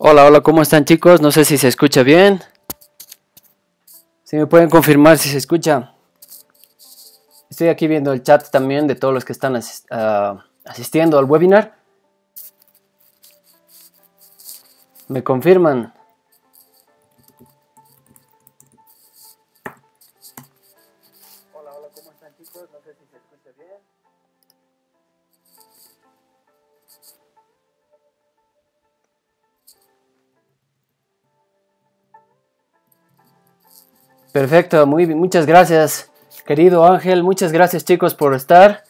Hola, hola, ¿cómo están chicos? No sé si se escucha bien. Si me pueden confirmar si se escucha. Estoy aquí viendo el chat también de todos los que están ah, asistiendo al webinar. Me confirman. Hola, hola, ¿cómo están chicos? No sé si se escucha bien. Perfecto, muy bien, muchas gracias, querido Ángel, muchas gracias chicos por estar.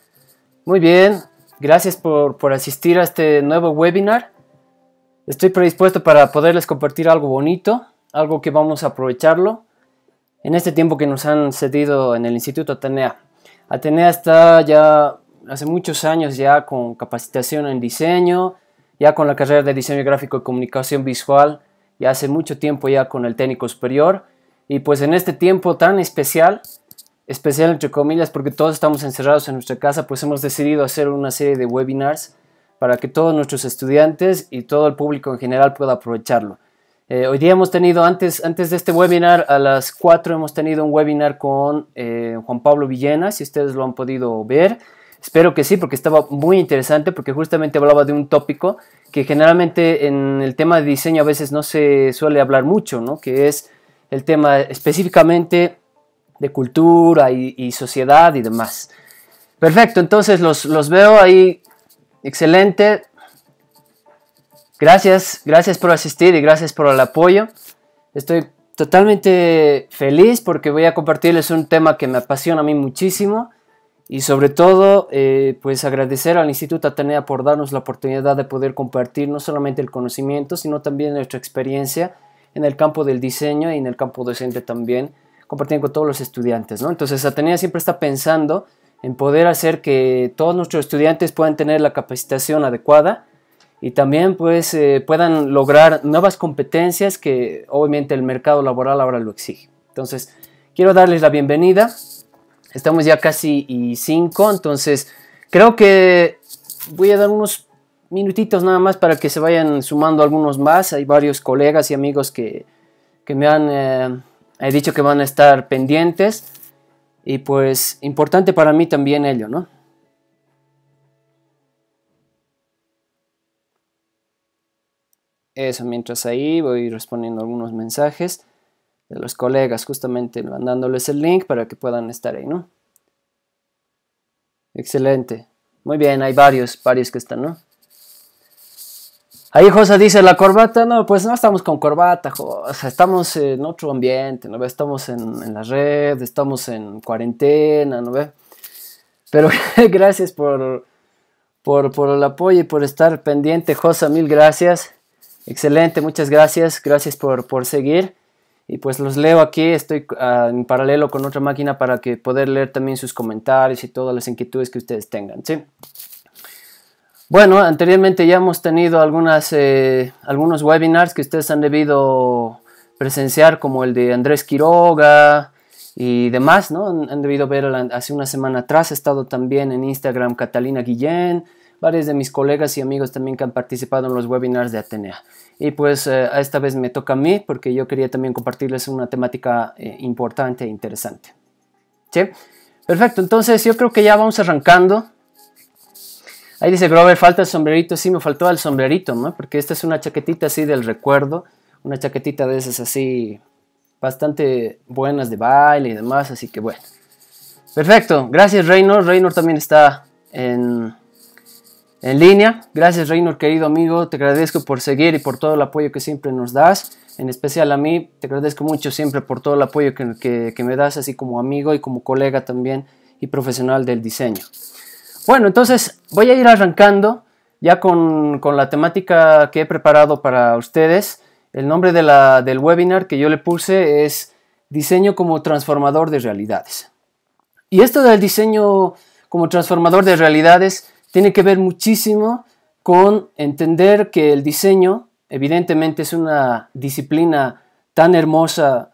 Muy bien, gracias por, asistir a este nuevo webinar. Estoy predispuesto para poderles compartir algo bonito, algo que vamos a aprovecharlo en este tiempo que nos han cedido en el Instituto Atenea. Atenea está ya hace muchos años ya con capacitación en diseño, ya con la carrera de diseño gráfico y comunicación visual, ya hace mucho tiempo ya con el técnico superior y pues en este tiempo tan especial, especial entre comillas porque todos estamos encerrados en nuestra casa, pues hemos decidido hacer una serie de webinars para que todos nuestros estudiantes y todo el público en general pueda aprovecharlo. Eh, hoy día hemos tenido, antes, antes de este webinar, a las 4 hemos tenido un webinar con eh, Juan Pablo Villena, si ustedes lo han podido ver. Espero que sí, porque estaba muy interesante, porque justamente hablaba de un tópico que generalmente en el tema de diseño a veces no se suele hablar mucho, ¿no? que es el tema específicamente de cultura y, sociedad y demás. Perfecto, entonces los, veo ahí. Excelente. Gracias, gracias por asistir y gracias por el apoyo. Estoy totalmente feliz porque voy a compartirles un tema que me apasiona a mí muchísimo y sobre todo eh, pues agradecer al Instituto Atenea por darnos la oportunidad de poder compartir no solamente el conocimiento sino también nuestra experiencia en el campo del diseño y en el campo docente también, compartiendo con todos los estudiantes. ¿no? Entonces Atenea siempre está pensando en poder hacer que todos nuestros estudiantes puedan tener la capacitación adecuada y también pues eh, puedan lograr nuevas competencias que obviamente el mercado laboral ahora lo exige. Entonces quiero darles la bienvenida. Estamos ya casi y cinco, entonces creo que voy a dar unos minutitos nada más para que se vayan sumando algunos más. Hay varios colegas y amigos que, me han eh, dicho que van a estar pendientes. Y pues importante para mí también ello, ¿no? Eso, mientras ahí voy respondiendo algunos mensajes de los colegas, justamente mandándoles el link para que puedan estar ahí, ¿no? Excelente. Muy bien, hay varios, varios que están, ¿no? Ahí José dice, la corbata, no, pues no estamos con corbata, estamos en otro ambiente, ¿no? Estamos en, la red, estamos en cuarentena, ¿no? Pero gracias por, por, el apoyo y por estar pendiente, José, mil gracias. Excelente, muchas gracias, gracias por, por seguir. Y pues los leo aquí, estoy ah, en paralelo con otra máquina para que poder leer también sus comentarios y todas las inquietudes que ustedes tengan, ¿sí? Bueno, anteriormente ya hemos tenido algunas, eh, algunos webinars que ustedes han debido presenciar, como el de Andrés Quiroga y demás, ¿no? Han, debido ver hace una semana atrás, ha estado también en Instagram Catalina Guillén, varios de mis colegas y amigos también que han participado en los webinars de Atenea. Y pues eh, esta vez me toca a mí porque yo quería también compartirles una temática eh, importante e interesante. ¿Sí? Perfecto, entonces yo creo que ya vamos arrancando. Ahí dice Grover, falta el sombrerito. Sí, me faltó el sombrerito, ¿no? Porque esta es una chaquetita así del recuerdo. Una chaquetita de esas así bastante buenas de baile y demás. Así que bueno. Perfecto. Gracias, Reynor. Reynor también está en, en línea. Gracias, Reynor, querido amigo. Te agradezco por seguir y por todo el apoyo que siempre nos das. En especial a mí, te agradezco mucho siempre por todo el apoyo que, que me das, así como amigo y como colega también y profesional del diseño. Bueno, entonces voy a ir arrancando ya con, la temática que he preparado para ustedes. El nombre del webinar que yo le puse es Diseño como transformador de realidades. Y esto del diseño como transformador de realidades tiene que ver muchísimo con entender que el diseño evidentemente es una disciplina tan hermosa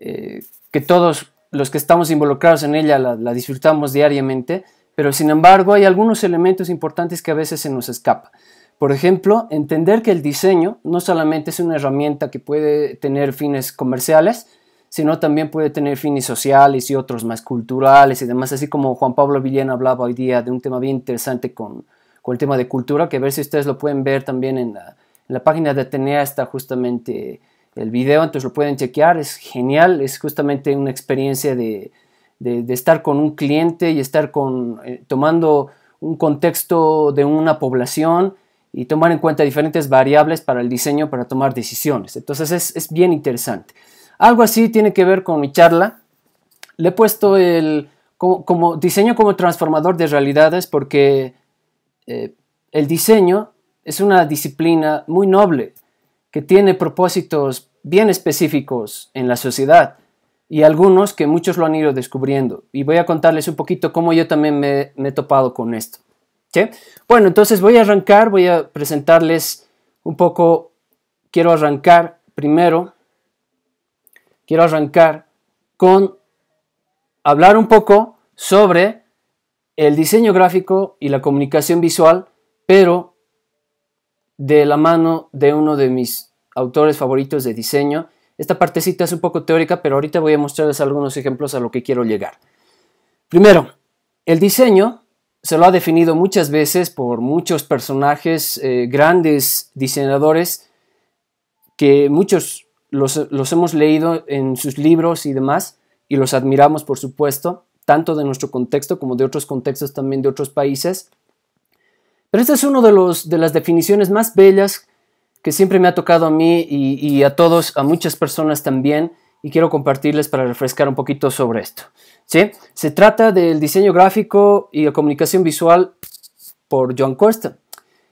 eh, que todos los que estamos involucrados en ella la, disfrutamos diariamente, pero sin embargo hay algunos elementos importantes que a veces se nos escapa. Por ejemplo, entender que el diseño no solamente es una herramienta que puede tener fines comerciales, sino también puede tener fines sociales y otros más culturales y demás, así como Juan Pablo Villena hablaba hoy día de un tema bien interesante con, con el tema de cultura, que a ver si ustedes lo pueden ver también en la, en la página de Atenea está justamente el video, entonces lo pueden chequear, es genial, es justamente una experiencia de, de, estar con un cliente y estar con, eh, tomando un contexto de una población y tomar en cuenta diferentes variables para el diseño para tomar decisiones. Entonces es, es bien interesante. Algo así tiene que ver con mi charla. Le he puesto el como, diseño como transformador de realidades porque eh, el diseño es una disciplina muy noble que tiene propósitos bien específicos en la sociedad y algunos que muchos lo han ido descubriendo. Y voy a contarles un poquito cómo yo también me, he topado con esto. Bueno, entonces voy a arrancar, voy a presentarles un poco, quiero arrancar primero, quiero arrancar con hablar un poco sobre el diseño gráfico y la comunicación visual, pero de la mano de uno de mis autores favoritos de diseño. Esta partecita es un poco teórica, pero ahorita voy a mostrarles algunos ejemplos a lo que quiero llegar. Primero, el diseño se lo ha definido muchas veces por muchos personajes, eh, grandes diseñadores, que muchos los, los hemos leído en sus libros y demás, y los admiramos, por supuesto, tanto de nuestro contexto como de otros contextos también de otros países. Pero esta es una de, de las definiciones más bellas que siempre me ha tocado a mí y, a todos, a muchas personas también, y quiero compartirles para refrescar un poquito sobre esto. ¿sí? Se trata del diseño gráfico y la comunicación visual por Joan Costa.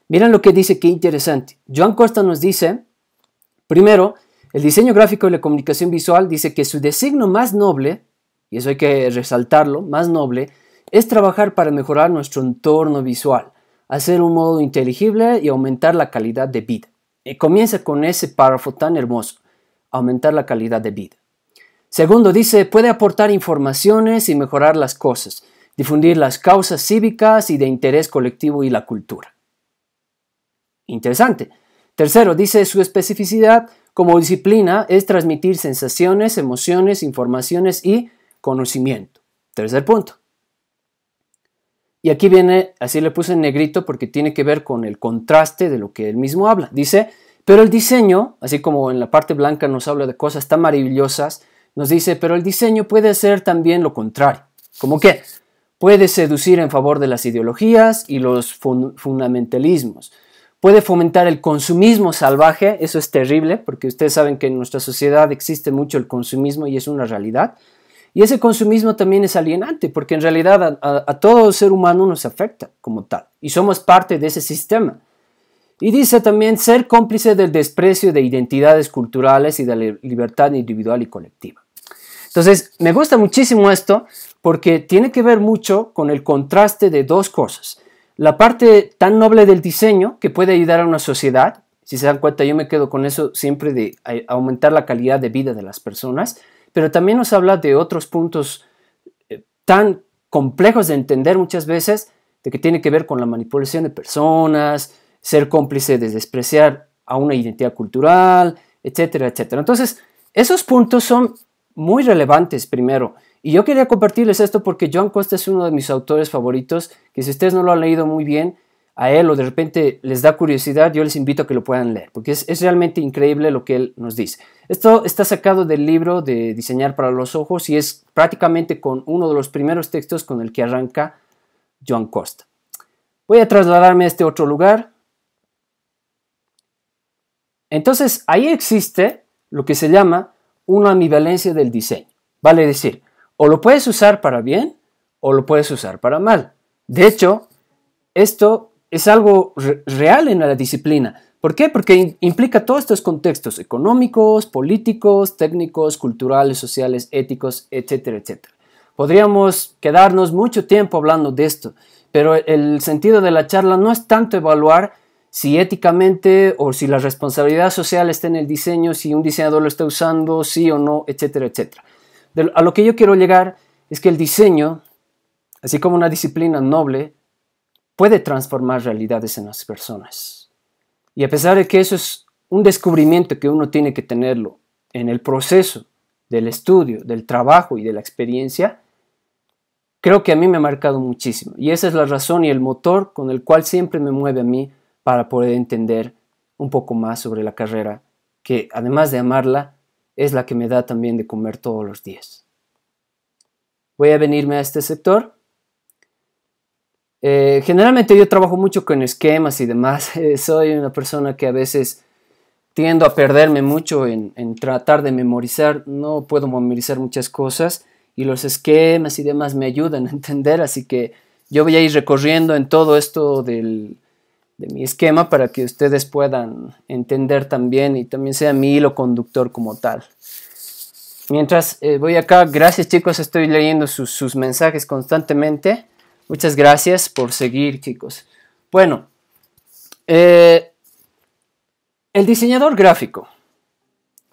Miren lo que dice, qué interesante. Joan Costa nos dice, primero, el diseño gráfico y la comunicación visual dice que su designo más noble, y eso hay que resaltarlo, más noble, es trabajar para mejorar nuestro entorno visual hacer un modo inteligible y aumentar la calidad de vida. Comienza con ese párrafo tan hermoso, aumentar la calidad de vida. Segundo, dice, puede aportar informaciones y mejorar las cosas, difundir las causas cívicas y de interés colectivo y la cultura. Interesante. Tercero, dice, su especificidad como disciplina es transmitir sensaciones, emociones, informaciones y conocimiento. Tercer punto. Y aquí viene, así le puse en negrito porque tiene que ver con el contraste de lo que él mismo habla. Dice, pero el diseño, así como en la parte blanca nos habla de cosas tan maravillosas, nos dice, pero el diseño puede ser también lo contrario. ¿Cómo qué? Puede seducir en favor de las ideologías y los fundamentalismos. Puede fomentar el consumismo salvaje, eso es terrible, porque ustedes saben que en nuestra sociedad existe mucho el consumismo y es una realidad. Y ese consumismo también es alienante, porque en realidad a, todo ser humano nos afecta como tal, y somos parte de ese sistema. Y dice también ser cómplice del desprecio de identidades culturales y de la libertad individual y colectiva. Entonces, me gusta muchísimo esto porque tiene que ver mucho con el contraste de dos cosas. La parte tan noble del diseño que puede ayudar a una sociedad, si se dan cuenta, yo me quedo con eso siempre de aumentar la calidad de vida de las personas, pero también nos habla de otros puntos eh, tan complejos de entender muchas veces, de que tiene que ver con la manipulación de personas, ser cómplice de despreciar a una identidad cultural, etcétera, etcétera. Entonces, esos puntos son muy relevantes primero. Y yo quería compartirles esto porque John Costa es uno de mis autores favoritos, que si ustedes no lo han leído muy bien, a él o de repente les da curiosidad, yo les invito a que lo puedan leer, porque es, es, realmente increíble lo que él nos dice. Esto está sacado del libro de Diseñar para los Ojos y es prácticamente con uno de los primeros textos con el que arranca John Costa. Voy a trasladarme a este otro lugar. Entonces, ahí existe lo que se llama una ambivalencia del diseño. Vale decir, o lo puedes usar para bien o lo puedes usar para mal. De hecho, esto es algo real en la disciplina. ¿Por qué? Porque implica todos estos contextos económicos, políticos, técnicos, culturales, sociales, éticos, etcétera, etcétera. Podríamos quedarnos mucho tiempo hablando de esto, pero el sentido de la charla no es tanto evaluar si éticamente o si la responsabilidad social está en el diseño, si un diseñador lo está usando, sí o no, etcétera, etcétera. a lo que yo quiero llegar es que el diseño, así como una disciplina noble, puede transformar realidades en las personas. Y a pesar de que eso es un descubrimiento que uno tiene que tenerlo en el proceso del estudio, del trabajo y de la experiencia, creo que a mí me ha marcado muchísimo. Y esa es la razón y el motor con el cual siempre me mueve a mí para poder entender un poco más sobre la carrera, que además de amarla, es la que me da también de comer todos los días. Voy a venirme a este sector. Eh, generalmente yo trabajo mucho con esquemas y demás. soy una persona que a veces tiendo a perderme mucho en, tratar de memorizar. No puedo memorizar muchas cosas y los esquemas y demás me ayudan a entender. Así que yo voy a ir recorriendo en todo esto del, de mi esquema para que ustedes puedan entender también y también sea mi hilo conductor como tal. Mientras eh, voy acá, gracias chicos, estoy leyendo sus, mensajes constantemente. Muchas gracias por seguir chicos. Bueno, eh, el diseñador gráfico.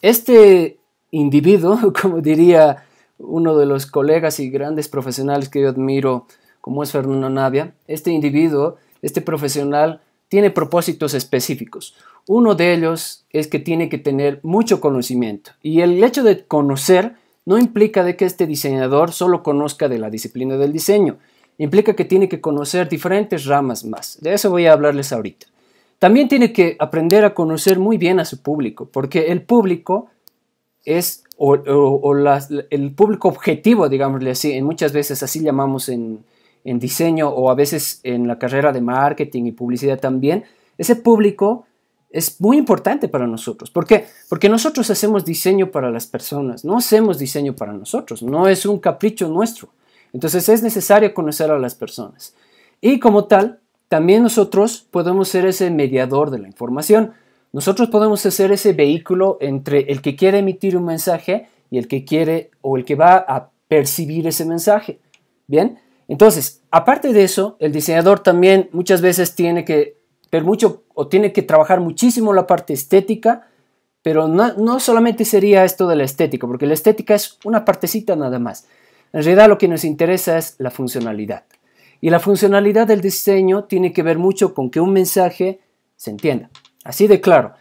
Este individuo, como diría uno de los colegas y grandes profesionales que yo admiro, como es Fernando Navia, este individuo, este profesional, tiene propósitos específicos. Uno de ellos es que tiene que tener mucho conocimiento. Y el hecho de conocer no implica de que este diseñador solo conozca de la disciplina del diseño. Implica que tiene que conocer diferentes ramas más. De eso voy a hablarles ahorita. También tiene que aprender a conocer muy bien a su público, porque el público es, o, el público objetivo, digámosle así, en muchas veces así llamamos en, en diseño o a veces en la carrera de marketing y publicidad también, ese público es muy importante para nosotros. ¿Por qué? Porque nosotros hacemos diseño para las personas, no hacemos diseño para nosotros, no es un capricho nuestro. Entonces es necesario conocer a las personas. Y como tal, también nosotros podemos ser ese mediador de la información. Nosotros podemos ser ese vehículo entre el que quiere emitir un mensaje y el que quiere o el que va a percibir ese mensaje. Bien, entonces, aparte de eso, el diseñador también muchas veces tiene que ver mucho o tiene que trabajar muchísimo la parte estética, pero no, no solamente sería esto de la estética, porque la estética es una partecita nada más. En realidad lo que nos interesa es la funcionalidad. Y la funcionalidad del diseño tiene que ver mucho con que un mensaje se entienda. Así de claro.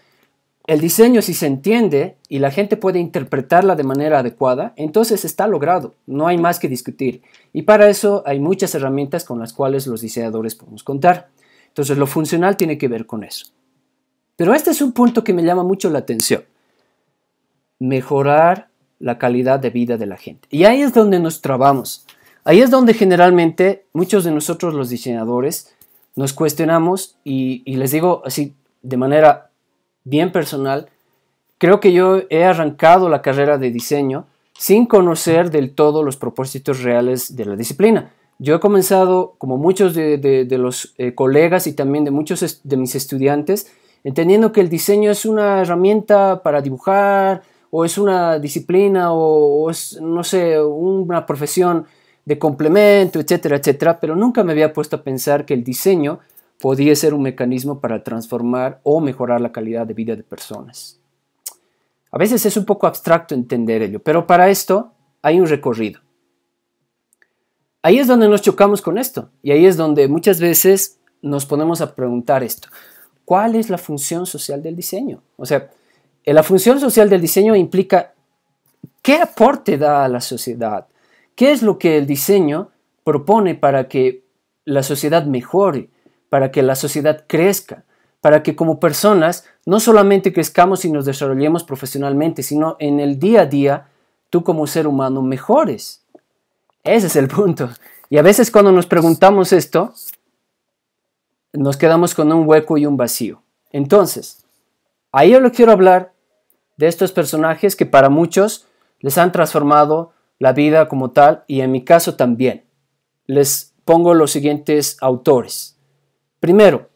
El diseño si se entiende y la gente puede interpretarla de manera adecuada, entonces está logrado, no hay más que discutir. Y para eso hay muchas herramientas con las cuales los diseñadores podemos contar. Entonces lo funcional tiene que ver con eso. Pero este es un punto que me llama mucho la atención. Mejorar la calidad de vida de la gente. Y ahí es donde nos trabamos. Ahí es donde generalmente muchos de nosotros los diseñadores nos cuestionamos y, les digo así de manera bien personal, creo que yo he arrancado la carrera de diseño sin conocer del todo los propósitos reales de la disciplina. Yo he comenzado, como muchos de, los eh, colegas y también de muchos de mis estudiantes, entendiendo que el diseño es una herramienta para dibujar, o es una disciplina, o es, no sé, una profesión de complemento, etcétera, etcétera, pero nunca me había puesto a pensar que el diseño podía ser un mecanismo para transformar o mejorar la calidad de vida de personas. A veces es un poco abstracto entender ello, pero para esto hay un recorrido. Ahí es donde nos chocamos con esto y ahí es donde muchas veces nos ponemos a preguntar esto. ¿Cuál es la función social del diseño? O sea, la función social del diseño implica qué aporte da a la sociedad, ¿Qué es lo que el diseño propone para que la sociedad mejore, para que la sociedad crezca, para que como personas no solamente crezcamos y nos desarrollemos profesionalmente, sino en el día a día tú como ser humano mejores? Ese es el punto. Y a veces cuando nos preguntamos esto, nos quedamos con un hueco y un vacío. Entonces, ahí yo le quiero hablar de estos personajes que para muchos les han transformado la vida como tal y en mi caso también. Les pongo los siguientes autores. Primero,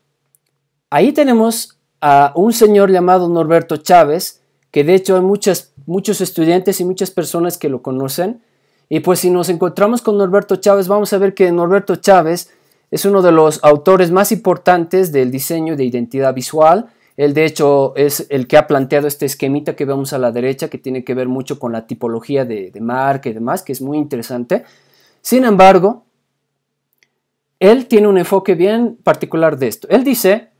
ahí tenemos a un señor llamado Norberto Chávez, que de hecho hay muchas, muchos estudiantes y muchas personas que lo conocen, Y pues si nos encontramos con Norberto Chávez, vamos a ver que Norberto Chávez es uno de los autores más importantes del diseño de identidad visual. Él de hecho es el que ha planteado este esquemita que vemos a la derecha, que tiene que ver mucho con la tipología de, de marca y demás, que es muy interesante. Sin embargo, él tiene un enfoque bien particular de esto. Él dice,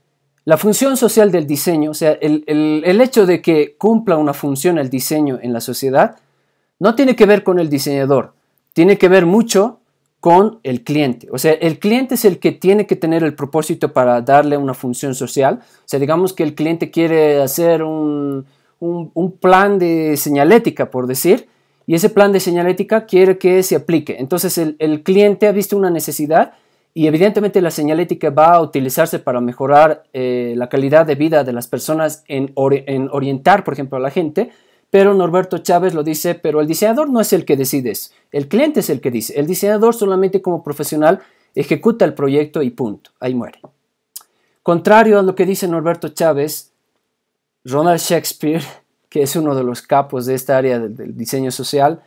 la función social del diseño, o sea, el, el, hecho de que cumpla una función el diseño en la sociedad, no tiene que ver con el diseñador, tiene que ver mucho con el cliente. O sea, el cliente es el que tiene que tener el propósito para darle una función social. O sea, digamos que el cliente quiere hacer un, un plan de señalética, por decir, y ese plan de señalética quiere que se aplique. Entonces, el, el cliente ha visto una necesidad y evidentemente la señalética va a utilizarse para mejorar eh, la calidad de vida de las personas en, orientar, por ejemplo, a la gente. Pero Norberto Chávez lo dice, pero el diseñador no es el que decide el cliente es el que dice. El diseñador solamente como profesional ejecuta el proyecto y punto, ahí muere. Contrario a lo que dice Norberto Chávez, Ronald Shakespeare, que es uno de los capos de esta área del diseño social,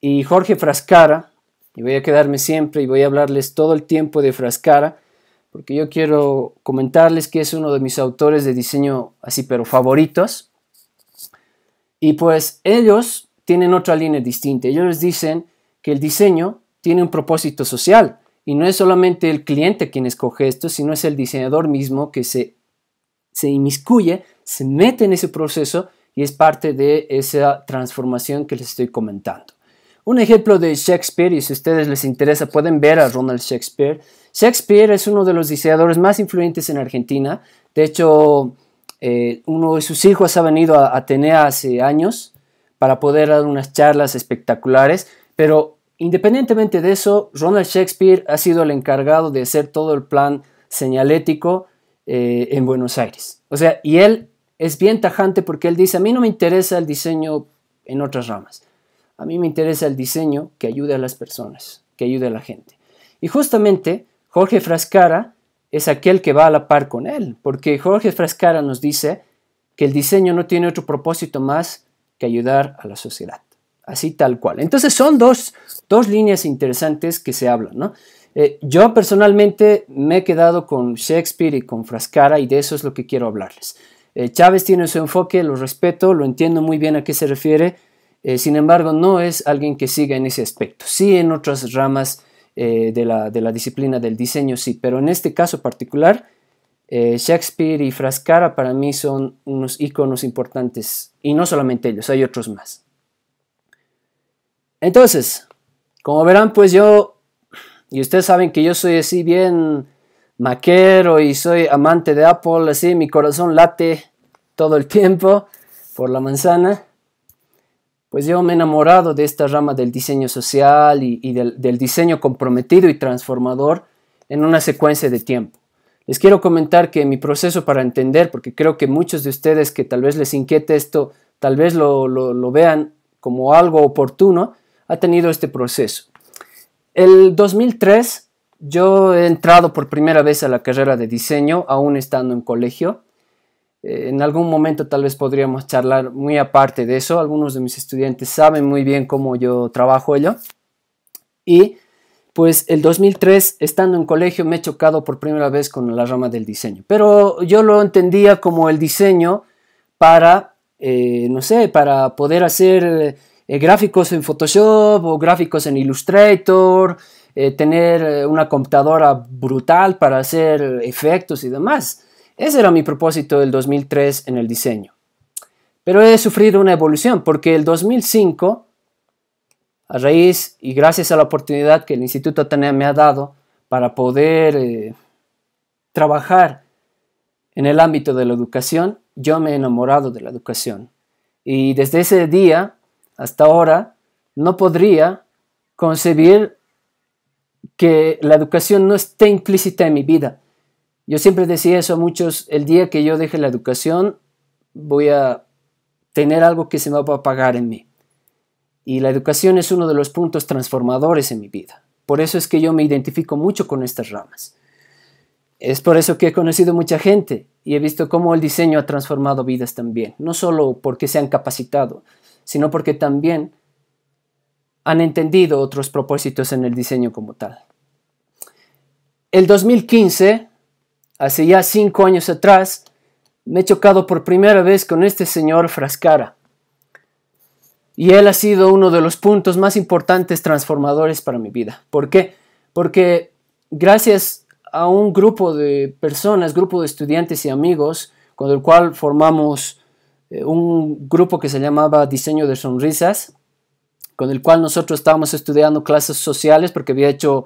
y Jorge Frascara, y voy a quedarme siempre y voy a hablarles todo el tiempo de Frascara, porque yo quiero comentarles que es uno de mis autores de diseño así, pero favoritos. Y pues ellos tienen otra línea distinta. Ellos dicen que el diseño tiene un propósito social y no es solamente el cliente quien escoge esto, sino es el diseñador mismo que se, se inmiscuye, se mete en ese proceso y es parte de esa transformación que les estoy comentando. Un ejemplo de Shakespeare, y si a ustedes les interesa, pueden ver a Ronald Shakespeare. Shakespeare es uno de los diseñadores más influyentes en Argentina. De hecho, eh, uno de sus hijos ha venido a Atenea hace años para poder dar unas charlas espectaculares, pero independientemente de eso, Ronald Shakespeare ha sido el encargado de hacer todo el plan señalético eh, en Buenos Aires. O sea, y él es bien tajante porque él dice, a mí no me interesa el diseño en otras ramas. A mí me interesa el diseño que ayude a las personas, que ayude a la gente. Y justamente Jorge Frascara es aquel que va a la par con él, porque Jorge Frascara nos dice que el diseño no tiene otro propósito más que ayudar a la sociedad. Así tal cual. Entonces son dos, líneas interesantes que se hablan. ¿no? Eh, yo personalmente me he quedado con Shakespeare y con Frascara y de eso es lo que quiero hablarles. Eh, Chávez tiene su enfoque, lo respeto, lo entiendo muy bien a qué se refiere, eh, sin embargo, no es alguien que siga en ese aspecto. Sí en otras ramas eh, de, la, disciplina del diseño, sí, pero en este caso particular, eh, Shakespeare y Frascara para mí son unos iconos importantes, y no solamente ellos, hay otros más. Entonces, como verán, pues yo, y ustedes saben que yo soy así bien maquero y soy amante de Apple, así mi corazón late todo el tiempo por la manzana pues yo me he enamorado de esta rama del diseño social y, del, diseño comprometido y transformador en una secuencia de tiempo. Les quiero comentar que mi proceso para entender, porque creo que muchos de ustedes que tal vez les inquiete esto, tal vez lo, lo vean como algo oportuno, ha tenido este proceso. El 2003 yo he entrado por primera vez a la carrera de diseño, aún estando en colegio. Eh, en algún momento tal vez podríamos charlar muy aparte de eso. Algunos de mis estudiantes saben muy bien cómo yo trabajo ello. Y pues el 2003, estando en colegio, me he chocado por primera vez con la rama del diseño. Pero yo lo entendía como el diseño para, eh, no sé, para poder hacer eh, gráficos en Photoshop o gráficos en Illustrator, tener una computadora brutal para hacer efectos y demás. Ese era mi propósito del 2003 en el diseño. Pero he sufrido una evolución porque el 2005, a raíz y gracias a la oportunidad que el Instituto Atenea me ha dado para poder eh, trabajar en el ámbito de la educación, yo me he enamorado de la educación. Y desde ese día hasta ahora no podría concebir que la educación no esté implícita en mi vida. Yo siempre decía eso a muchos, el día que yo deje la educación voy a tener algo que se me va a pagar en mí. Y la educación es uno de los puntos transformadores en mi vida. Por eso es que yo me identifico mucho con estas ramas. Es por eso que he conocido mucha gente y he visto cómo el diseño ha transformado vidas también. No solo porque se han capacitado, sino porque también han entendido otros propósitos en el diseño como tal. El 2015, hace ya cinco años atrás, me he chocado por primera vez con este señor Frascara. Y él ha sido uno de los puntos más importantes transformadores para mi vida. ¿Por qué? Porque gracias a un grupo de personas, grupo de estudiantes y amigos, con el cual formamos eh, un grupo que se llamaba Diseño de Sonrisas, con el cual nosotros estábamos estudiando clases sociales porque había hecho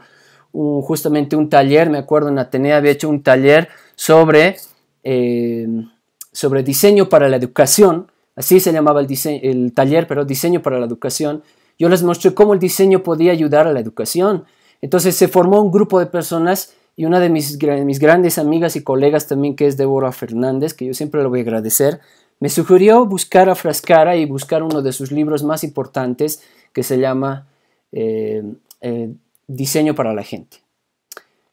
justamente un taller, me acuerdo en Atenea había hecho un taller sobre, eh, sobre diseño para la educación, así se llamaba el, el taller, pero diseño para la educación. Yo les mostré cómo el diseño podía ayudar a la educación. Entonces se formó un grupo de personas y una de mis, mis grandes amigas y colegas también, que es Débora Fernández, que yo siempre le voy a agradecer, me sugirió buscar a Frascara y buscar uno de sus libros más importantes que se llama eh, eh, Diseño para la gente.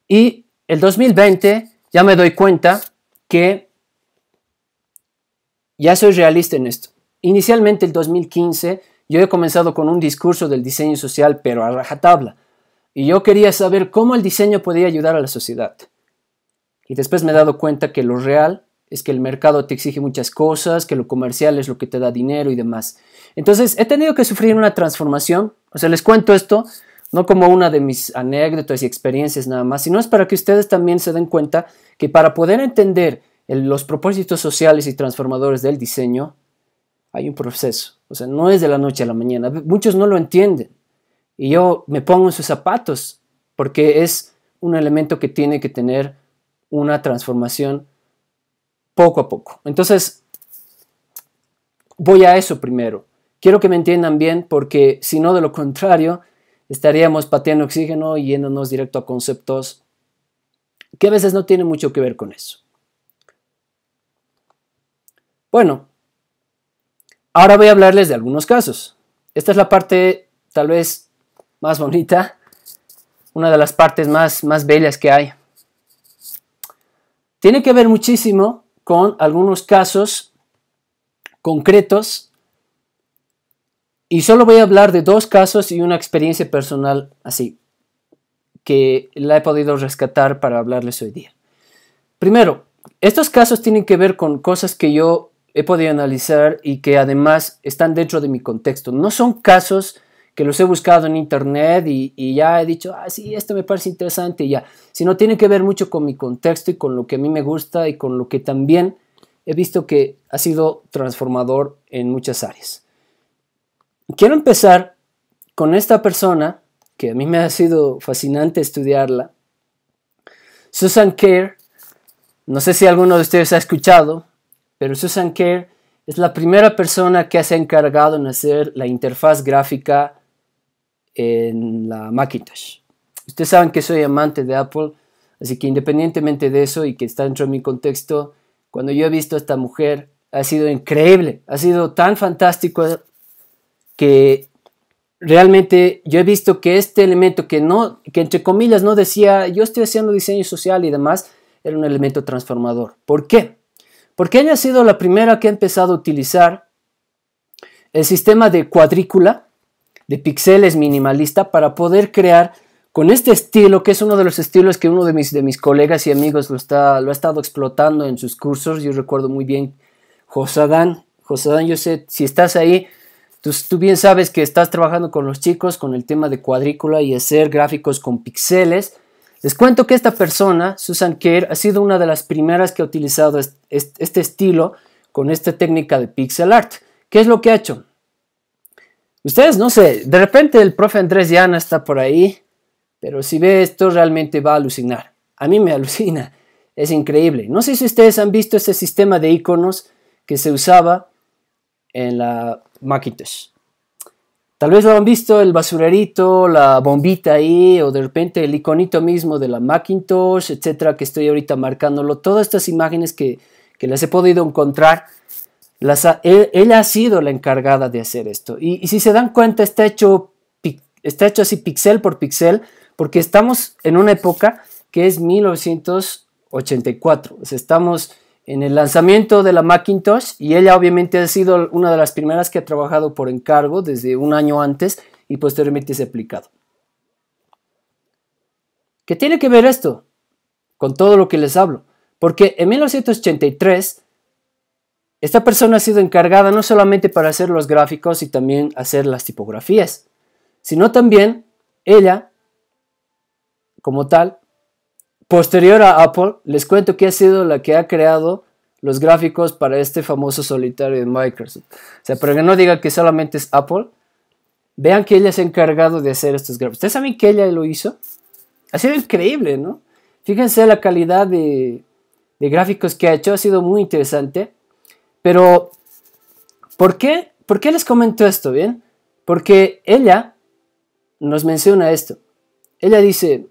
Y el 2020 ya me doy cuenta que ya soy realista en esto. Inicialmente el 2015 yo he comenzado con un discurso del diseño social, pero a rajatabla. Y yo quería saber cómo el diseño podía ayudar a la sociedad. Y después me he dado cuenta que lo real es que el mercado te exige muchas cosas, que lo comercial es lo que te da dinero y demás. Entonces he tenido que sufrir una transformación. O sea, les cuento esto no como una de mis anécdotas y experiencias nada más, sino es para que ustedes también se den cuenta que para poder entender los propósitos sociales y transformadores del diseño, hay un proceso. O sea, no es de la noche a la mañana. Muchos no lo entienden. Y yo me pongo en sus zapatos porque es un elemento que tiene que tener una transformación poco a poco. Entonces, voy a eso primero. Quiero que me entiendan bien porque si no, de lo contrario, estaríamos pateando oxígeno y yéndonos directo a conceptos que a veces no tienen mucho que ver con eso. Bueno, ahora voy a hablarles de algunos casos. Esta es la parte tal vez más bonita, una de las partes más, más bellas que hay. Tiene que ver muchísimo con algunos casos concretos y solo voy a hablar de dos casos y una experiencia personal así, que la he podido rescatar para hablarles hoy día. Primero, estos casos tienen que ver con cosas que yo he podido analizar y que además están dentro de mi contexto. No son casos que los he buscado en internet y, ya he dicho, ah, sí, esto me parece interesante y ya, sino tiene que ver mucho con mi contexto y con lo que a mí me gusta y con lo que también he visto que ha sido transformador en muchas áreas. Quiero empezar con esta persona que a mí me ha sido fascinante estudiarla, Susan Kerr. No sé si alguno de ustedes ha escuchado, pero Susan Kerr es la primera persona que se ha encargado en hacer la interfaz gráfica en la Macintosh. Ustedes saben que soy amante de Apple, así que independientemente de eso y que está dentro de mi contexto, cuando yo he visto a esta mujer, ha sido increíble, ha sido tan fantástico que realmente yo he visto que este elemento que no, que entre comillas no decía yo estoy haciendo diseño social y demás, era un elemento transformador. ¿Por qué? Porque ella ha sido la primera que ha empezado a utilizar el sistema de cuadrícula, de píxeles minimalista, para poder crear con este estilo, que es uno de los estilos que uno de mis, de mis colegas y amigos lo, está, lo ha estado explotando en sus cursos. Yo recuerdo muy bien Josadán. Josadán, yo sé, si estás ahí, tú, bien sabes que estás trabajando con los chicos con el tema de cuadrícula y hacer gráficos con píxeles. Les cuento que esta persona, Susan Kerr, ha sido una de las primeras que ha utilizado este estilo con esta técnica de pixel art. ¿Qué es lo que ha hecho? Ustedes no sé, de repente el profe Andrés Llana está por ahí, pero si ve esto realmente va a alucinar. A mí me alucina, es increíble. No sé si ustedes han visto ese sistema de iconos que se usaba en la Macintosh. Tal vez lo han visto el basurerito, la bombita ahí, o de repente el iconito mismo de la Macintosh, etcétera, que estoy ahorita marcándolo. Todas estas imágenes que, que las he podido encontrar, las ella ha sido la encargada de hacer esto. Y, si se dan cuenta, está hecho, está hecho así pixel por pixel, porque estamos en una época que es 1984. O sea, estamos en el lanzamiento de la Macintosh y ella obviamente ha sido una de las primeras que ha trabajado por encargo desde un año antes y posteriormente es aplicado. ¿Qué tiene que ver esto con todo lo que les hablo? Porque en 1983 esta persona ha sido encargada no solamente para hacer los gráficos y también hacer las tipografías, sino también ella, como tal, posterior a Apple, les cuento que ha sido la que ha creado los gráficos para este famoso solitario de Microsoft. O sea, para que no diga que solamente es Apple, vean que ella se ha encargado de hacer estos gráficos. ¿Ustedes saben que ella lo hizo? Ha sido increíble, ¿no? Fíjense la calidad de, gráficos que ha hecho, ha sido muy interesante. Pero, ¿por qué? ¿Por qué les comento esto? Bien, porque ella nos menciona esto. Ella dice,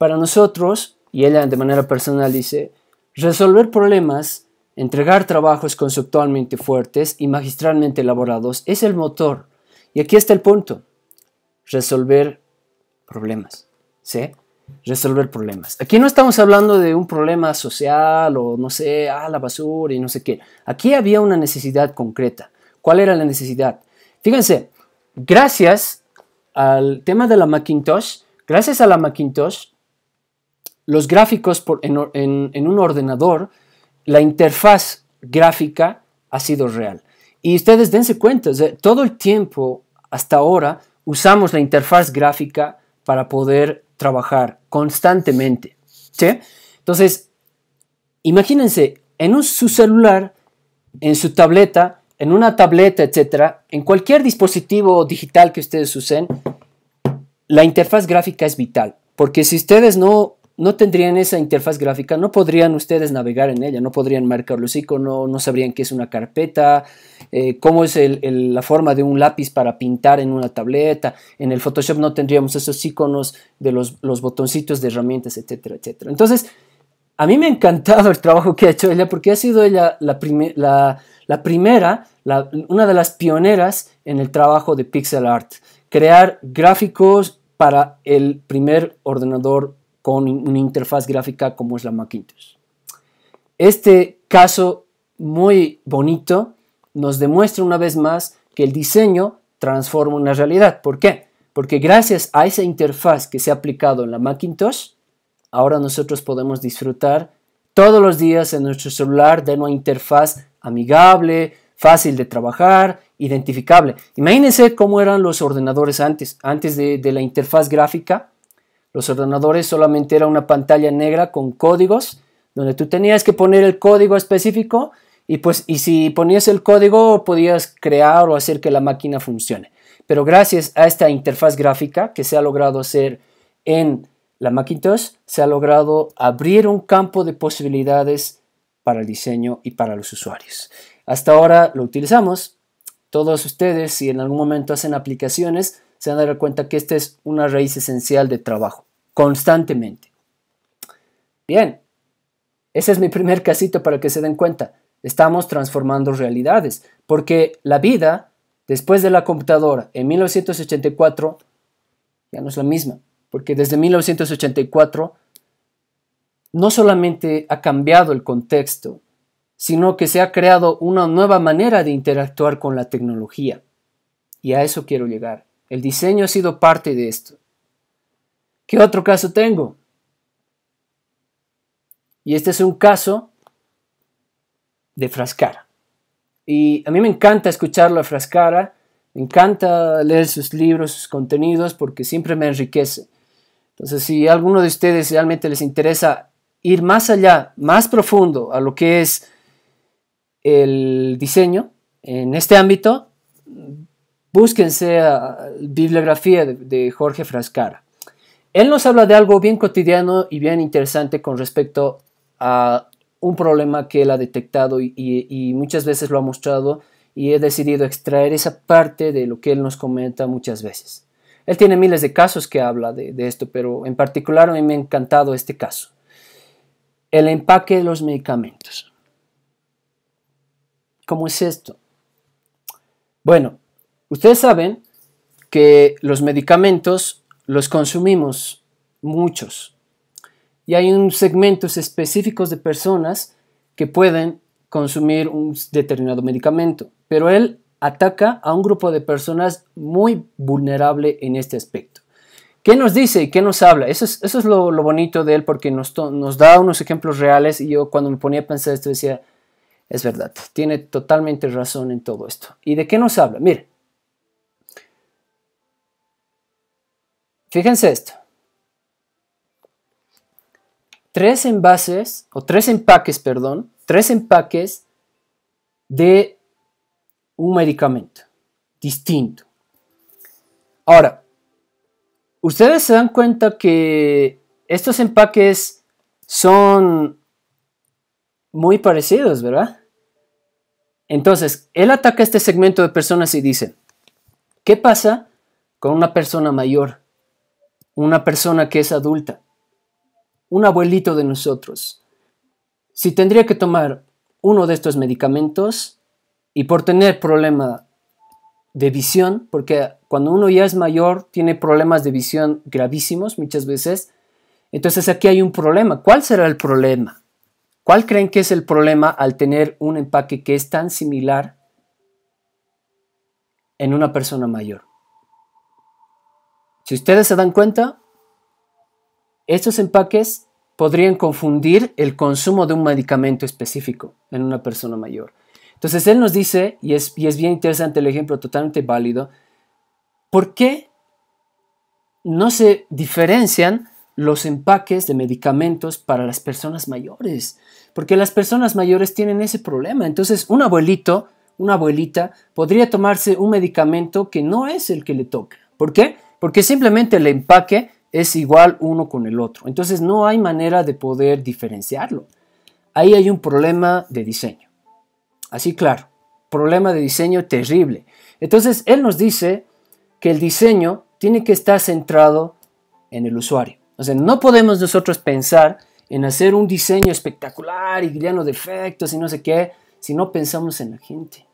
para nosotros, y ella de manera personal dice, resolver problemas, entregar trabajos conceptualmente fuertes y magistralmente elaborados es el motor. Y aquí está el punto, resolver problemas. ¿Sí? Resolver problemas. Aquí no estamos hablando de un problema social o no sé, ah, la basura y no sé qué. Aquí había una necesidad concreta. ¿Cuál era la necesidad? Fíjense, gracias al tema de la Macintosh, gracias a la Macintosh, los gráficos en, un ordenador, la interfaz gráfica ha sido real. Y ustedes dense cuenta, todo el tiempo hasta ahora usamos la interfaz gráfica para poder trabajar constantemente. ¿sí? Entonces, imagínense, en su celular, en su tableta, en una tableta, etcétera, en cualquier dispositivo digital que ustedes usen, la interfaz gráfica es vital. Porque si ustedes no no tendrían esa interfaz gráfica, no podrían ustedes navegar en ella, no podrían marcar los iconos, no sabrían qué es una carpeta, eh, cómo es la forma de un lápiz para pintar en una tableta. En el Photoshop no tendríamos esos iconos de los, botoncitos de herramientas, etcétera, etcétera. Entonces, a mí me ha encantado el trabajo que ha hecho ella porque ha sido ella la, la primera, una de las pioneras en el trabajo de pixel art. Crear gráficos para el primer ordenador con una interfaz gráfica como es la Macintosh. Este caso muy bonito nos demuestra una vez más que el diseño transforma una realidad. ¿Por qué? Porque gracias a esa interfaz que se ha aplicado en la Macintosh, ahora nosotros podemos disfrutar todos los días en nuestro celular de una interfaz amigable, fácil de trabajar, identificable. Imagínense cómo eran los ordenadores antes, antes de, de la interfaz gráfica los ordenadores solamente era una pantalla negra con códigos, donde tú tenías que poner el código específico y pues y si ponías el código podías crear o hacer que la máquina funcione. Pero gracias a esta interfaz gráfica que se ha logrado hacer en la Macintosh, se ha logrado abrir un campo de posibilidades para el diseño y para los usuarios. Hasta ahora lo utilizamos. Todos ustedes, si en algún momento hacen aplicaciones, se van a dar cuenta que esta es una raíz esencial de trabajo, constantemente. Bien, ese es mi primer casito para que se den cuenta. Estamos transformando realidades, porque la vida, después de la computadora, en 1984, ya no es la misma, porque desde 1984 no solamente ha cambiado el contexto, sino que se ha creado una nueva manera de interactuar con la tecnología. Y a eso quiero llegar. El diseño ha sido parte de esto. ¿Qué otro caso tengo? Y este es un caso de Frascara. Y a mí me encanta escucharlo a Frascara, me encanta leer sus libros, sus contenidos, porque siempre me enriquece. Entonces, si a alguno de ustedes realmente les interesa ir más allá, más profundo a lo que es el diseño en este ámbito, búsquense a bibliografía de, Jorge Frascara. Él nos habla de algo bien cotidiano y bien interesante con respecto a un problema que él ha detectado y, muchas veces lo ha mostrado y he decidido extraer esa parte de lo que él nos comenta muchas veces. Él tiene miles de casos que habla de, de esto, pero en particular a mí me ha encantado este caso. El empaque de los medicamentos. ¿Cómo es esto? Bueno, Ustedes saben que los medicamentos los consumimos muchos y hay un segmentos específicos de personas que pueden consumir un determinado medicamento, pero él ataca a un grupo de personas muy vulnerable en este aspecto. ¿Qué nos dice y qué nos habla? Eso es, eso es lo, bonito de él porque nos, nos da unos ejemplos reales y yo cuando me ponía a pensar esto decía, es verdad, tiene totalmente razón en todo esto. ¿Y de qué nos habla? Mire, fíjense esto. Tres envases, o tres empaques, perdón, tres empaques de un medicamento distinto. Ahora, ustedes se dan cuenta que estos empaques son muy parecidos, ¿verdad? Entonces, él ataca este segmento de personas y dice, ¿qué pasa con una persona mayor? Una persona que es adulta, un abuelito de nosotros. Si tendría que tomar uno de estos medicamentos, y por tener problema de visión, porque cuando uno ya es mayor tiene problemas de visión gravísimos muchas veces, entonces aquí hay un problema. ¿Cuál será el problema? ¿Cuál creen que es el problema al tener un empaque que es tan similar en una persona mayor? Si ustedes se dan cuenta, estos empaques podrían confundir el consumo de un medicamento específico en una persona mayor. Entonces él nos dice, y es, y es bien interesante el ejemplo, totalmente válido, ¿por qué no se diferencian los empaques de medicamentos para las personas mayores? Porque las personas mayores tienen ese problema. Entonces un abuelito, una abuelita, podría tomarse un medicamento que no es el que le toca. ¿Por qué? Porque simplemente el empaque es igual uno con el otro. Entonces no hay manera de poder diferenciarlo. Ahí hay un problema de diseño. Así claro, problema de diseño terrible. Entonces, él nos dice que el diseño tiene que estar centrado en el usuario. O sea, no podemos nosotros pensar en hacer un diseño espectacular y lleno de efectos y no sé qué, si no pensamos en la gente.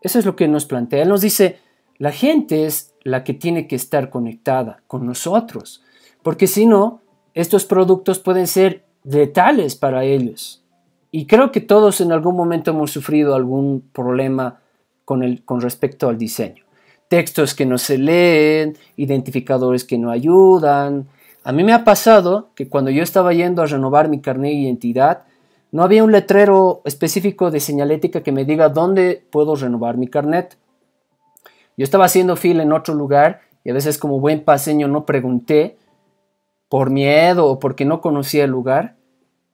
Eso es lo que nos plantea. Él nos dice, la gente es la que tiene que estar conectada con nosotros, porque si no, estos productos pueden ser letales para ellos. Y creo que todos en algún momento hemos sufrido algún problema con, el, con respecto al diseño. Textos que no se leen, identificadores que no ayudan. A mí me ha pasado que cuando yo estaba yendo a renovar mi carnet de identidad, no había un letrero específico de señalética que me diga dónde puedo renovar mi carnet. Yo estaba haciendo fila en otro lugar y a veces como buen paseño no pregunté por miedo o porque no conocía el lugar.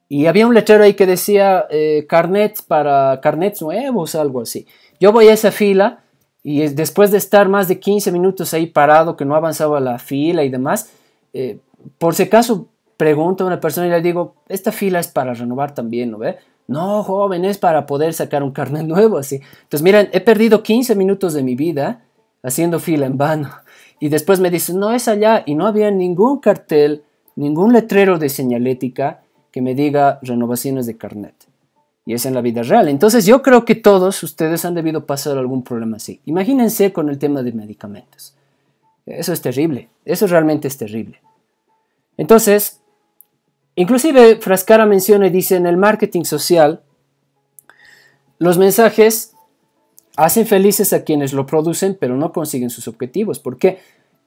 Y había un letrero ahí que decía eh, carnets para carnets nuevos, algo así. Yo voy a esa fila y después de estar más de 15 minutos ahí parado, que no avanzaba la fila y demás, eh, por si acaso pregunto a una persona y le digo, esta fila es para renovar también, ¿no ve? No, joven, es para poder sacar un carnet nuevo, así. Entonces, miren, he perdido 15 minutos de mi vida haciendo fila en vano. Y después me dicen, no, es allá. Y no había ningún cartel, ningún letrero de señalética que me diga renovaciones de carnet. Y es en la vida real. Entonces yo creo que todos ustedes han debido pasar algún problema así. Imagínense con el tema de medicamentos. Eso es terrible. Eso realmente es terrible. Entonces, inclusive Frascara menciona y dice en el marketing social, los mensajes hacen felices a quienes lo producen, pero no consiguen sus objetivos. ¿Por qué?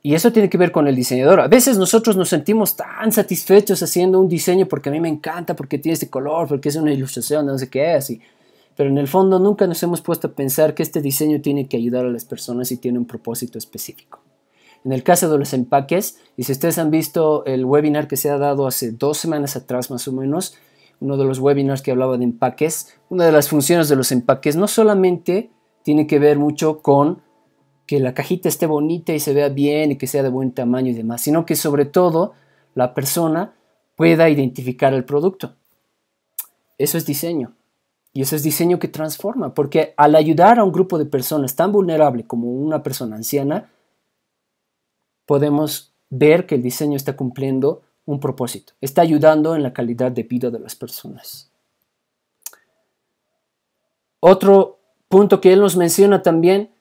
Y eso tiene que ver con el diseñador. A veces nosotros nos sentimos tan satisfechos haciendo un diseño porque a mí me encanta, porque tiene este color, porque es una ilustración, no sé qué, así. Pero en el fondo nunca nos hemos puesto a pensar que este diseño tiene que ayudar a las personas y tiene un propósito específico. En el caso de los empaques, y si ustedes han visto el webinar que se ha dado hace dos semanas atrás más o menos, uno de los webinars que hablaba de empaques, una de las funciones de los empaques no solamente tiene que ver mucho con que la cajita esté bonita y se vea bien y que sea de buen tamaño y demás, sino que sobre todo la persona pueda identificar el producto. Eso es diseño. Y eso es diseño que transforma, porque al ayudar a un grupo de personas tan vulnerable como una persona anciana, podemos ver que el diseño está cumpliendo un propósito, está ayudando en la calidad de vida de las personas. Otro punto que él nos menciona también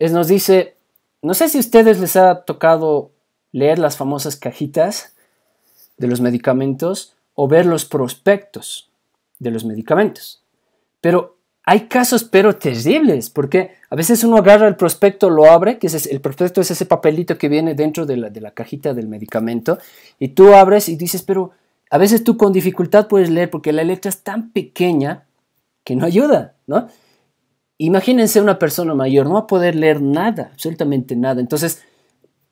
es, nos dice, no sé si a ustedes les ha tocado leer las famosas cajitas de los medicamentos o ver los prospectos de los medicamentos, pero hay casos pero terribles, porque a veces uno agarra el prospecto, lo abre, que es el prospecto es ese papelito que viene dentro de la, de la cajita del medicamento, y tú abres y dices, pero a veces tú con dificultad puedes leer porque la letra es tan pequeña que no ayuda, ¿no? Imagínense una persona mayor, no va a poder leer nada, absolutamente nada. Entonces,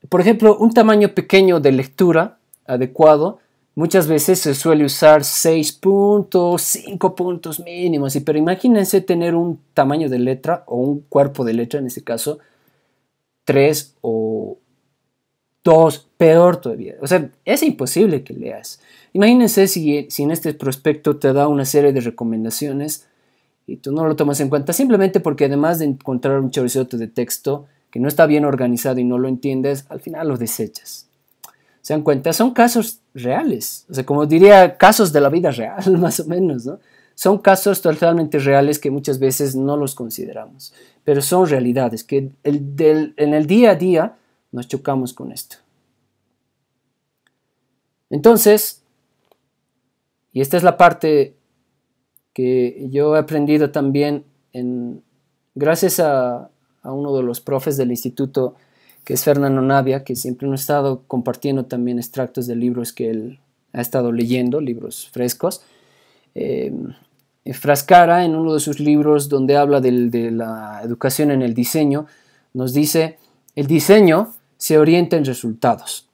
por ejemplo, un tamaño pequeño de lectura adecuado Muchas veces se suele usar 6 puntos, 5 puntos mínimos, pero imagínense tener un tamaño de letra o un cuerpo de letra, en este caso, 3 o 2, peor todavía. O sea, es imposible que leas. Imagínense si, si en este prospecto te da una serie de recomendaciones y tú no lo tomas en cuenta, simplemente porque además de encontrar un chorizote de texto que no está bien organizado y no lo entiendes, al final lo desechas se dan cuenta, son casos reales, o sea, como diría, casos de la vida real, más o menos, ¿no? Son casos totalmente reales que muchas veces no los consideramos, pero son realidades que en el día a día nos chocamos con esto. Entonces, y esta es la parte que yo he aprendido también en, gracias a, a uno de los profes del instituto que es Fernando Navia, que siempre nos ha estado compartiendo también extractos de libros que él ha estado leyendo, libros frescos. Eh, Frascara, en uno de sus libros donde habla de la educación en el diseño, nos dice, el diseño se orienta en resultados.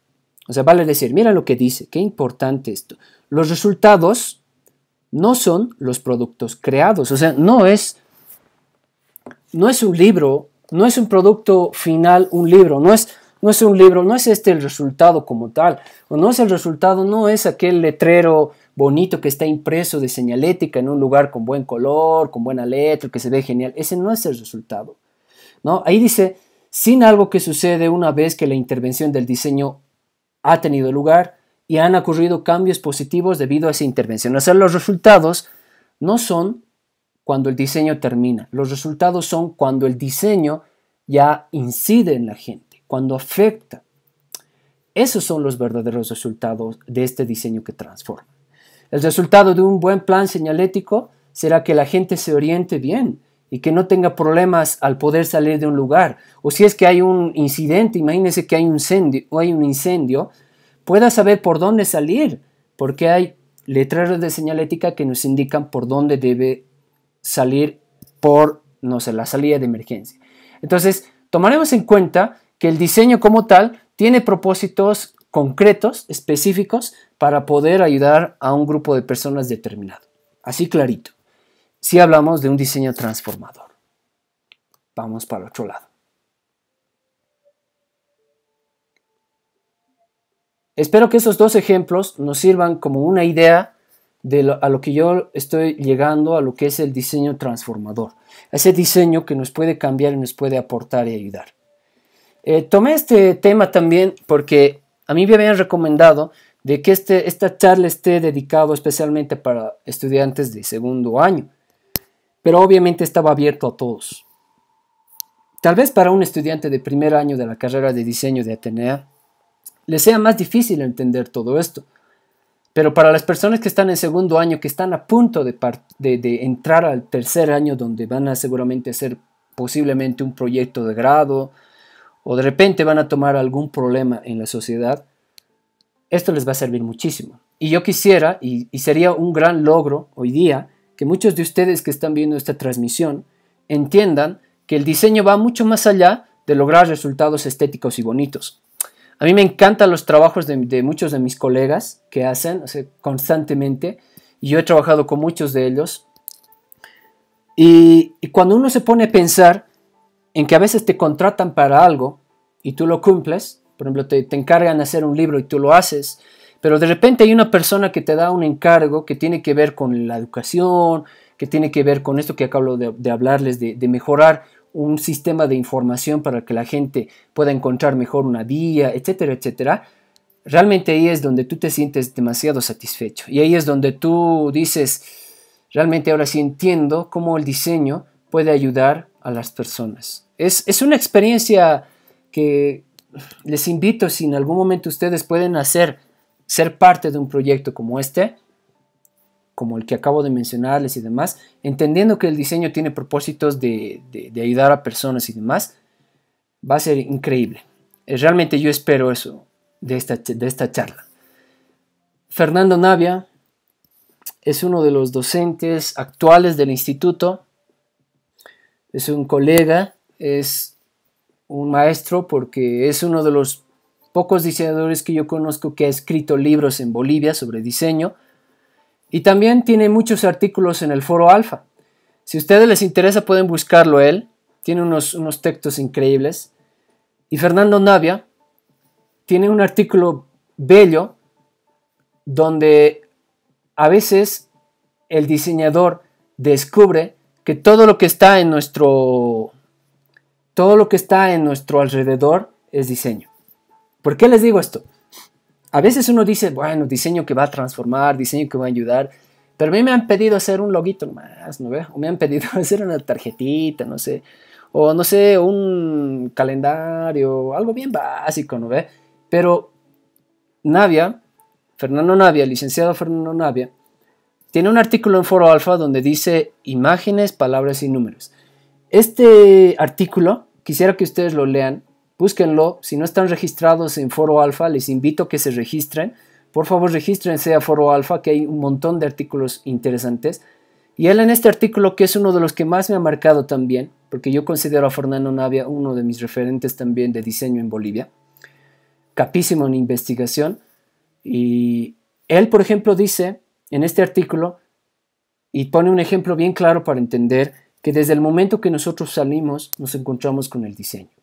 O sea, vale decir, mira lo que dice, qué importante esto. Los resultados no son los productos creados, o sea, no es, no es un libro no es un producto final un libro, no es, no es un libro, no es este el resultado como tal, o no es el resultado, no es aquel letrero bonito que está impreso de señalética en un lugar con buen color, con buena letra, que se ve genial, ese no es el resultado. ¿no? Ahí dice, sin algo que sucede una vez que la intervención del diseño ha tenido lugar y han ocurrido cambios positivos debido a esa intervención. O sea, los resultados no son cuando el diseño termina. Los resultados son cuando el diseño ya incide en la gente, cuando afecta. Esos son los verdaderos resultados de este diseño que transforma. El resultado de un buen plan señalético será que la gente se oriente bien y que no tenga problemas al poder salir de un lugar. O si es que hay un incidente, imagínense que hay un incendio, hay un incendio pueda saber por dónde salir, porque hay letreros de señalética que nos indican por dónde debe salir por, no sé, la salida de emergencia. Entonces, tomaremos en cuenta que el diseño como tal tiene propósitos concretos, específicos, para poder ayudar a un grupo de personas determinado. Así clarito. Si hablamos de un diseño transformador. Vamos para el otro lado. Espero que esos dos ejemplos nos sirvan como una idea a lo que yo estoy llegando a lo que es el diseño transformador, ese diseño que nos puede cambiar y nos puede aportar y ayudar. Eh, tomé este tema también porque a mí me habían recomendado de que este, esta charla esté dedicado especialmente para estudiantes de segundo año, pero obviamente estaba abierto a todos. Tal vez para un estudiante de primer año de la carrera de diseño de Atenea le sea más difícil entender todo esto, pero para las personas que están en segundo año, que están a punto de, entrar al tercer año, donde van a seguramente hacer posiblemente un proyecto de grado, o de repente van a tomar algún problema en la sociedad, esto les va a servir muchísimo. Y yo quisiera, y sería un gran logro hoy día, que muchos de ustedes que están viendo esta transmisión entiendan que el diseño va mucho más allá de lograr resultados estéticos y bonitos. A mí me encantan los trabajos de, muchos de mis colegas que hacen constantemente. Y yo he trabajado con muchos de ellos. Y, cuando uno se pone a pensar en que a veces te contratan para algo y tú lo cumples, por ejemplo, te, encargan hacer un libro y tú lo haces, pero de repente hay una persona que te da un encargo que tiene que ver con la educación, que tiene que ver con esto que acabo de, hablarles, de mejorar un sistema de información para que la gente pueda encontrar mejor una vía, etcétera, etcétera, realmente ahí es donde tú te sientes demasiado satisfecho. Y ahí es donde tú dices, realmente ahora sí entiendo cómo el diseño puede ayudar a las personas. Es, es una experiencia que les invito, si en algún momento ustedes pueden hacer, ser parte de un proyecto como este, como el que acabo de mencionarles y demás, entendiendo que el diseño tiene propósitos de, ayudar a personas y demás, va a ser increíble. Eh, realmente yo espero eso de esta, de esta charla. Fernando Navia es uno de los docentes actuales del instituto, es un colega, es un maestro porque es uno de los pocos diseñadores que yo conozco que ha escrito libros en Bolivia sobre diseño y también tiene muchos artículos en el foro alfa. Si a ustedes les interesa pueden buscarlo él, tiene unos, unos textos increíbles. Y Fernando Navia tiene un artículo bello donde a veces el diseñador descubre que todo lo que está en nuestro todo lo que está en nuestro alrededor es diseño. ¿Por qué les digo esto? A veces uno dice, bueno, diseño que va a transformar, diseño que va a ayudar, pero a mí me han pedido hacer un loguito más, ¿no ve? O me han pedido hacer una tarjetita, no sé, o no sé, un calendario, algo bien básico, ¿no ve? Pero Navia, Fernando Navia, licenciado Fernando Navia, tiene un artículo en Foro Alfa donde dice imágenes, palabras y números. Este artículo Quisiera que ustedes lo lean, búsquenlo. Si no están registrados en Foro Alfa, les invito a que se registren. Por favor, regístrense a Foro Alfa, que hay un montón de artículos interesantes. Y él en este artículo, que es uno de los que más me ha marcado también, porque yo considero a Fernando Navia uno de mis referentes también de diseño en Bolivia, capísimo en investigación. Y él, por ejemplo, dice en este artículo, y pone un ejemplo bien claro para entender que desde el momento que nosotros salimos nos encontramos con el diseño.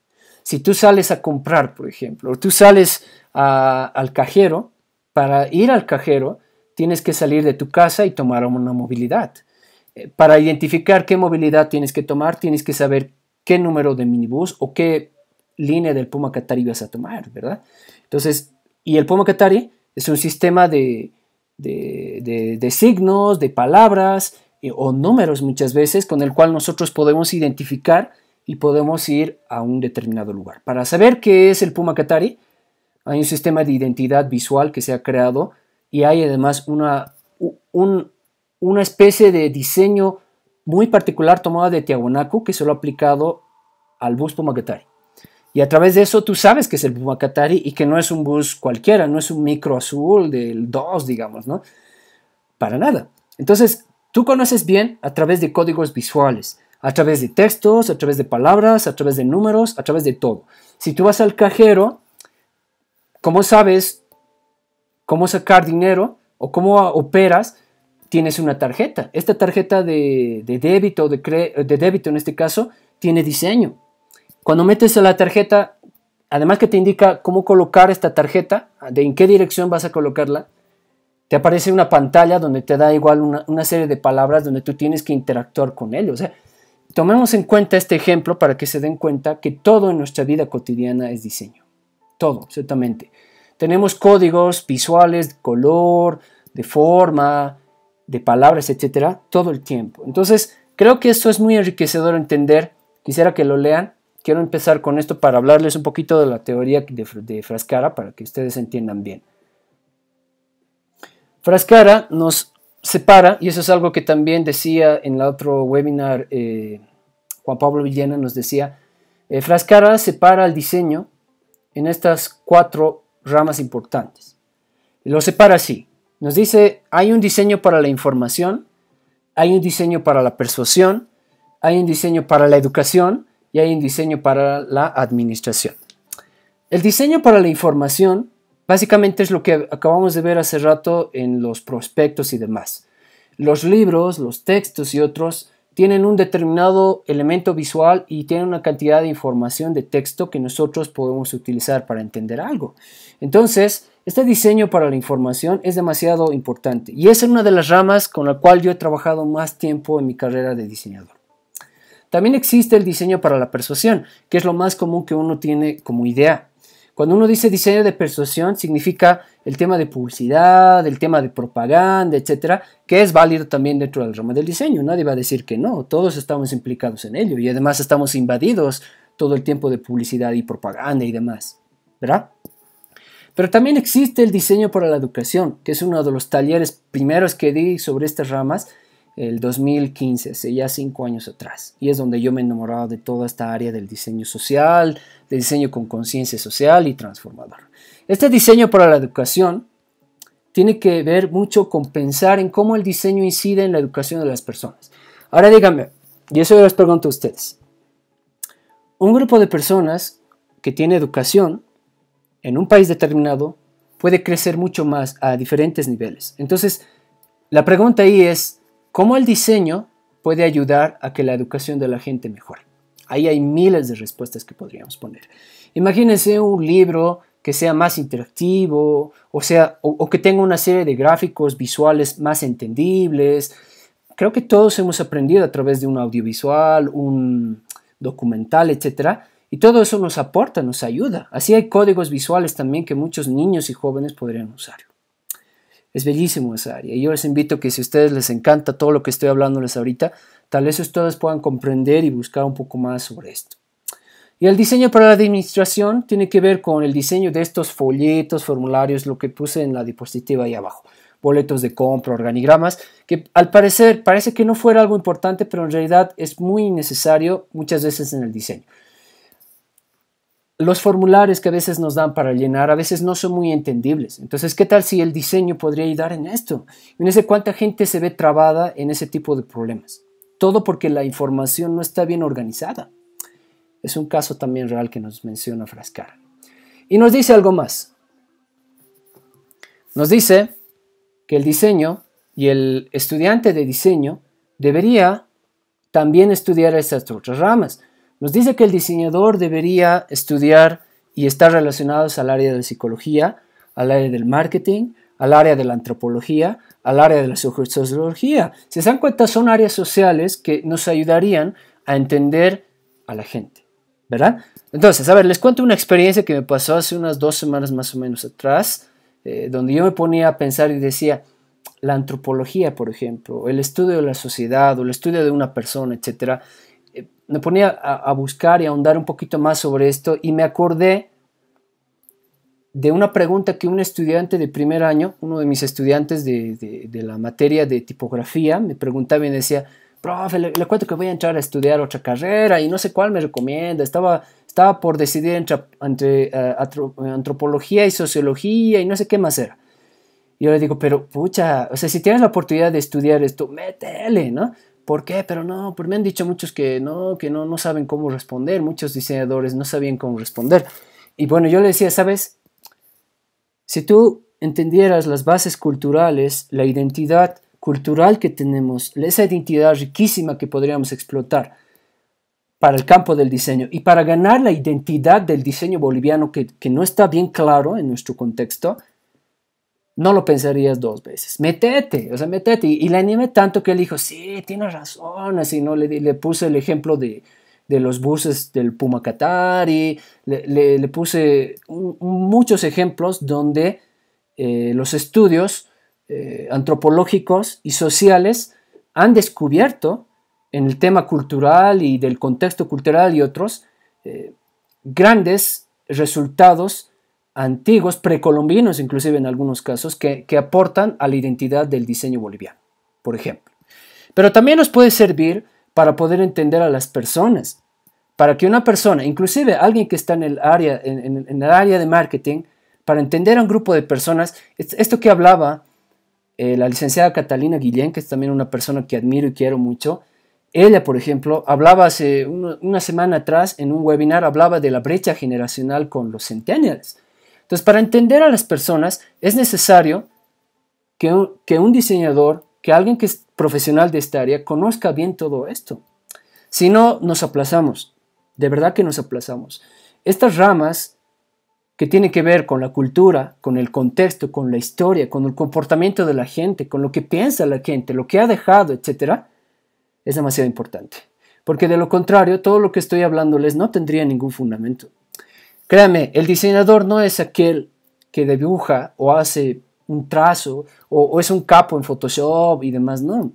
Si tú sales a comprar, por ejemplo, o tú sales al cajero, para ir al cajero tienes que salir de tu casa y tomar una movilidad. Eh, para identificar qué movilidad tienes que tomar, tienes que saber qué número de minibús o qué línea del Puma Katari vas a tomar, ¿verdad? Entonces, y el Puma Katari es un sistema de, de signos, de palabras, eh, o números muchas veces con el cual nosotros podemos identificar y podemos ir a un determinado lugar. Para saber qué es el Puma Katari, hay un sistema de identidad visual que se ha creado y hay además una, una especie de diseño muy particular tomada de Tiahuanaco que se lo ha aplicado al bus Puma Katari. Y a través de eso tú sabes que es el Puma Katari y que no es un bus cualquiera, no es un micro azul del 2, digamos, ¿no? Para nada. Entonces, Tú conoces bien a través de códigos visuales, a través de textos, a través de palabras, a través de números, a través de todo. Si tú vas al cajero, ¿cómo sabes cómo sacar dinero o cómo operas? Tienes una tarjeta. Esta tarjeta de, débito, de, de débito en este caso, tiene diseño. Cuando metes a la tarjeta, además que te indica cómo colocar esta tarjeta, de en qué dirección vas a colocarla, te aparece una pantalla donde te da igual una, serie de palabras donde tú tienes que interactuar con ellos. Tomemos en cuenta este ejemplo para que se den cuenta que todo en nuestra vida cotidiana es diseño. Todo, absolutamente. Tenemos códigos visuales, de color, de forma, de palabras, etcétera, todo el tiempo. Entonces, creo que esto es muy enriquecedor entender. Quisiera que lo lean. Quiero empezar con esto para hablarles un poquito de la teoría de, de Frascara para que ustedes entiendan bien. Frascara nos separa, y eso es algo que también decía en el otro webinar eh, Juan Pablo Villena, nos decía, eh, Frascara separa el diseño en estas cuatro ramas importantes. Lo separa así. Nos dice, hay un diseño para la información, hay un diseño para la persuasión, hay un diseño para la educación y hay un diseño para la administración. El diseño para la información Básicamente es lo que acabamos de ver hace rato en los prospectos y demás. Los libros, los textos y otros tienen un determinado elemento visual y tienen una cantidad de información de texto que nosotros podemos utilizar para entender algo. Entonces, este diseño para la información es demasiado importante y es una de las ramas con la cual yo he trabajado más tiempo en mi carrera de diseñador. También existe el diseño para la persuasión, que es lo más común que uno tiene como idea. Cuando uno dice diseño de persuasión, significa el tema de publicidad, el tema de propaganda, etcétera, que es válido también dentro del ramo del diseño. Nadie va a decir que no, todos estamos implicados en ello y además estamos invadidos todo el tiempo de publicidad y propaganda y demás, ¿verdad? Pero también existe el diseño para la educación, que es uno de los talleres primeros que di sobre estas ramas el 2015, hace ya cinco años atrás. Y es donde yo me he enamorado de toda esta área del diseño social, del diseño con conciencia social y transformador. Este diseño para la educación tiene que ver mucho con pensar en cómo el diseño incide en la educación de las personas. Ahora díganme, y eso yo les pregunto a ustedes, un grupo de personas que tiene educación en un país determinado puede crecer mucho más a diferentes niveles. Entonces, la pregunta ahí es, ¿cómo el diseño puede ayudar a que la educación de la gente mejore? Ahí hay miles de respuestas que podríamos poner. Imagínense un libro que sea más interactivo, o sea, o, que tenga una serie de gráficos visuales más entendibles. Creo que todos hemos aprendido a través de un audiovisual, un documental, etcétera, y todo eso nos aporta, nos ayuda. Así hay códigos visuales también que muchos niños y jóvenes podrían usar. Es bellísimo esa área. Y yo les invito que si a ustedes les encanta todo lo que estoy hablándoles ahorita, tal vez ustedes puedan comprender y buscar un poco más sobre esto. Y el diseño para la administración tiene que ver con el diseño de estos folletos, formularios, lo que puse en la diapositiva ahí abajo. Boletos de compra, organigramas, que al parecer parece que no fuera algo importante, pero en realidad es muy necesario muchas veces en el diseño los formularios que a veces nos dan para llenar a veces no son muy entendibles. Entonces, ¿qué tal si el diseño podría ayudar en esto? sé cuánta gente se ve trabada en ese tipo de problemas. Todo porque la información no está bien organizada. Es un caso también real que nos menciona Frascar. Y nos dice algo más. Nos dice que el diseño y el estudiante de diseño debería también estudiar estas otras ramas. Nos dice que el diseñador debería estudiar y estar relacionados al área de la psicología, al área del marketing, al área de la antropología, al área de la sociología. Si se dan cuenta, son áreas sociales que nos ayudarían a entender a la gente, ¿verdad? Entonces, a ver, les cuento una experiencia que me pasó hace unas dos semanas más o menos atrás, eh, donde yo me ponía a pensar y decía, la antropología, por ejemplo, el estudio de la sociedad o el estudio de una persona, etcétera, me ponía a, buscar y a ahondar un poquito más sobre esto y me acordé de una pregunta que un estudiante de primer año, uno de mis estudiantes de, la materia de tipografía, me preguntaba y me decía, profe, le, cuento que voy a entrar a estudiar otra carrera y no sé cuál me recomienda. Estaba, estaba por decidir entre, entre eh, antropología y sociología y no sé qué más era. Y yo le digo, pero pucha, o sea, si tienes la oportunidad de estudiar esto, métele, ¿no? ¿Por qué? Pero no, pero me han dicho muchos que no, que no, no saben cómo responder, muchos diseñadores no sabían cómo responder. Y bueno, yo le decía, ¿sabes? Si tú entendieras las bases culturales, la identidad cultural que tenemos, esa identidad riquísima que podríamos explotar para el campo del diseño y para ganar la identidad del diseño boliviano que, que no está bien claro en nuestro contexto, no lo pensarías dos veces. Metete, o sea, metete. Y, le animé tanto que él dijo, sí, tienes razón. Así, ¿no? Le, le puse el ejemplo de, los buses del Puma Qatari, le, le, puse muchos ejemplos donde eh, los estudios eh, antropológicos y sociales han descubierto en el tema cultural y del contexto cultural y otros eh, grandes resultados antiguos, precolombinos inclusive en algunos casos, que, aportan a la identidad del diseño boliviano, por ejemplo. Pero también nos puede servir para poder entender a las personas, para que una persona, inclusive alguien que está en el área, en, el área de marketing, para entender a un grupo de personas, esto que hablaba eh, la licenciada Catalina Guillén, que es también una persona que admiro y quiero mucho, ella, por ejemplo, hablaba hace una semana atrás en un webinar, hablaba de la brecha generacional con los centennials. Entonces, para entender a las personas es necesario que un, diseñador, que alguien que es profesional de esta área, conozca bien todo esto. Si no, nos aplazamos. De verdad que nos aplazamos. Estas ramas que tienen que ver con la cultura, con el contexto, con la historia, con el comportamiento de la gente, con lo que piensa la gente, lo que ha dejado, etc., es demasiado importante. Porque de lo contrario, todo lo que estoy hablándoles no tendría ningún fundamento. Créame, el diseñador no es aquel que dibuja o hace un trazo o, es un capo en Photoshop y demás, no.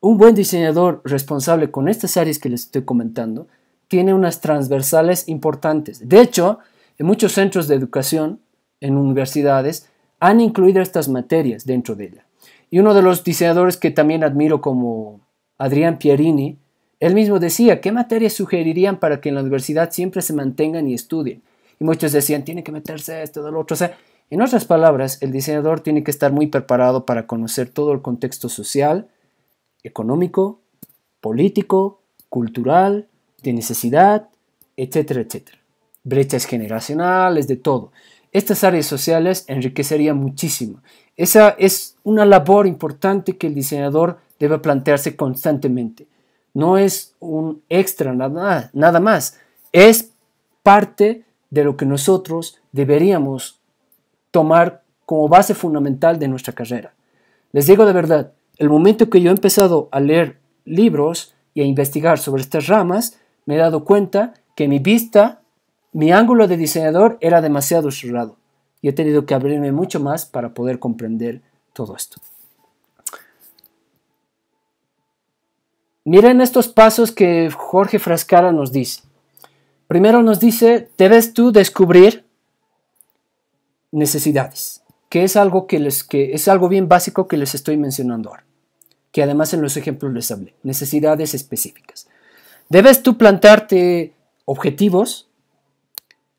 Un buen diseñador responsable con estas áreas que les estoy comentando tiene unas transversales importantes. De hecho, en muchos centros de educación en universidades han incluido estas materias dentro de ella. Y uno de los diseñadores que también admiro como Adrián Pierini, él mismo decía, ¿qué materias sugerirían para que en la universidad siempre se mantengan y estudien? Y muchos decían, tiene que meterse esto, lo otro. O sea, en otras palabras, el diseñador tiene que estar muy preparado para conocer todo el contexto social, económico, político, cultural, de necesidad, etcétera, etcétera. Brechas generacionales, de todo. Estas áreas sociales enriquecerían muchísimo. Esa es una labor importante que el diseñador debe plantearse constantemente. No es un extra nada, más. Es parte de lo que nosotros deberíamos tomar como base fundamental de nuestra carrera. Les digo de verdad, el momento que yo he empezado a leer libros y a investigar sobre estas ramas, me he dado cuenta que mi vista, mi ángulo de diseñador era demasiado cerrado y he tenido que abrirme mucho más para poder comprender todo esto. Miren estos pasos que Jorge Frascara nos dice. Primero nos dice, debes tú descubrir necesidades, que es algo que les que es algo bien básico que les estoy mencionando ahora, que además en los ejemplos les hablé, necesidades específicas. Debes tú plantarte objetivos,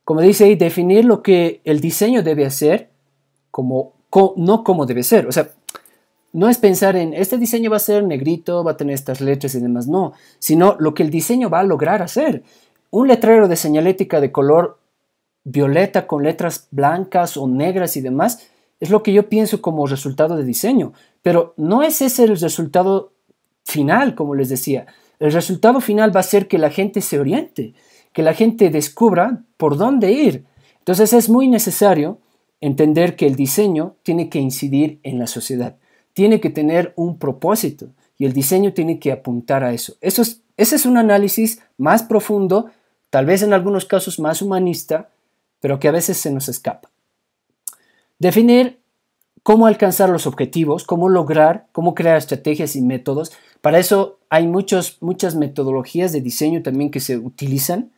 como dice ahí, definir lo que el diseño debe hacer, como, no como debe ser. O sea, no es pensar en este diseño va a ser negrito, va a tener estas letras y demás, no, sino lo que el diseño va a lograr hacer un letrero de señalética de color violeta con letras blancas o negras y demás es lo que yo pienso como resultado de diseño, pero no es ese el resultado final, como les decía. El resultado final va a ser que la gente se oriente, que la gente descubra por dónde ir. Entonces es muy necesario entender que el diseño tiene que incidir en la sociedad, tiene que tener un propósito y el diseño tiene que apuntar a eso. eso es, ese es un análisis más profundo tal vez en algunos casos más humanista, pero que a veces se nos escapa. Definir cómo alcanzar los objetivos, cómo lograr, cómo crear estrategias y métodos. Para eso hay muchos, muchas metodologías de diseño también que se utilizan.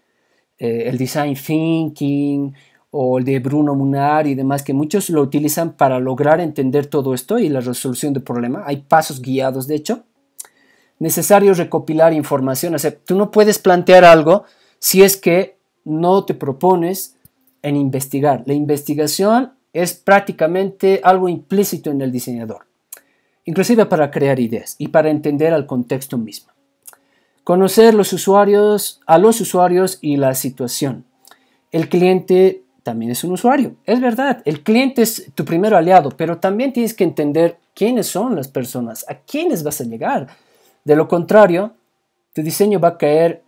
Eh, el design thinking o el de Bruno Munar y demás, que muchos lo utilizan para lograr entender todo esto y la resolución del problema. Hay pasos guiados, de hecho. Necesario recopilar información. O sea, tú no puedes plantear algo si es que no te propones en investigar. La investigación es prácticamente algo implícito en el diseñador, inclusive para crear ideas y para entender al contexto mismo. Conocer los usuarios, a los usuarios y la situación. El cliente también es un usuario. Es verdad, el cliente es tu primer aliado, pero también tienes que entender quiénes son las personas, a quiénes vas a llegar. De lo contrario, tu diseño va a caer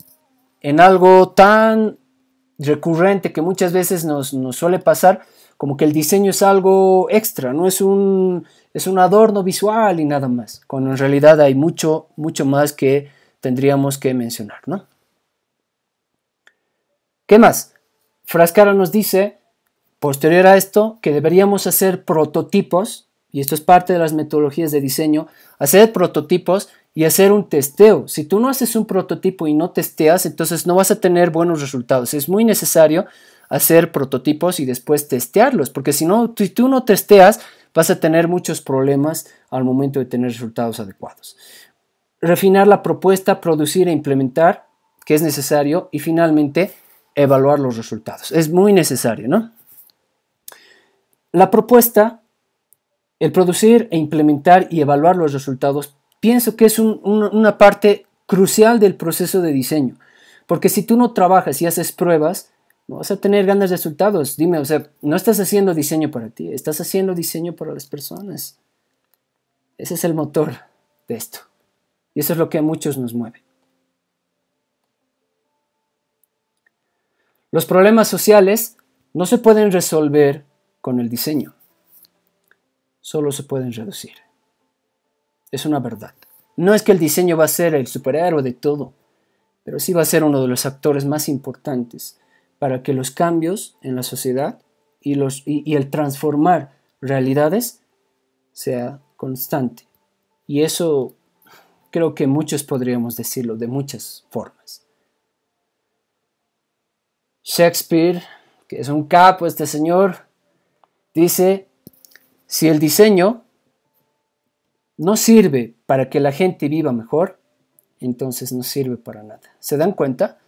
en algo tan recurrente que muchas veces nos, suele pasar, como que el diseño es algo extra, no es un, es un adorno visual y nada más, cuando en realidad hay mucho, mucho más que tendríamos que mencionar, ¿no? ¿Qué más? Frascara nos dice, posterior a esto, que deberíamos hacer prototipos, y esto es parte de las metodologías de diseño, hacer prototipos y hacer un testeo. Si tú no haces un prototipo y no testeas, entonces no vas a tener buenos resultados. Es muy necesario hacer prototipos y después testearlos, porque si no, si tú no testeas, vas a tener muchos problemas al momento de tener resultados adecuados. Refinar la propuesta, producir e implementar, que es necesario, y finalmente evaluar los resultados. Es muy necesario, ¿no? La propuesta, el producir e implementar y evaluar los resultados pienso que es una parte crucial del proceso de diseño. Porque si tú no trabajas y haces pruebas, no vas a tener grandes resultados. Dime, o sea, no estás haciendo diseño para ti, estás haciendo diseño para las personas. Ese es el motor de esto. Y eso es lo que a muchos nos mueve. Los problemas sociales no se pueden resolver con el diseño, solo se pueden reducir es una verdad. No es que el diseño va a ser el superhéroe de todo, pero sí va a ser uno de los actores más importantes para que los cambios en la sociedad y, y, el transformar realidades sea constante. Y eso creo que muchos podríamos decirlo de muchas formas. Shakespeare, que es un capo este señor, Dice, si el diseño no sirve para que la gente viva mejor, entonces no sirve para nada. ¿Se dan cuenta?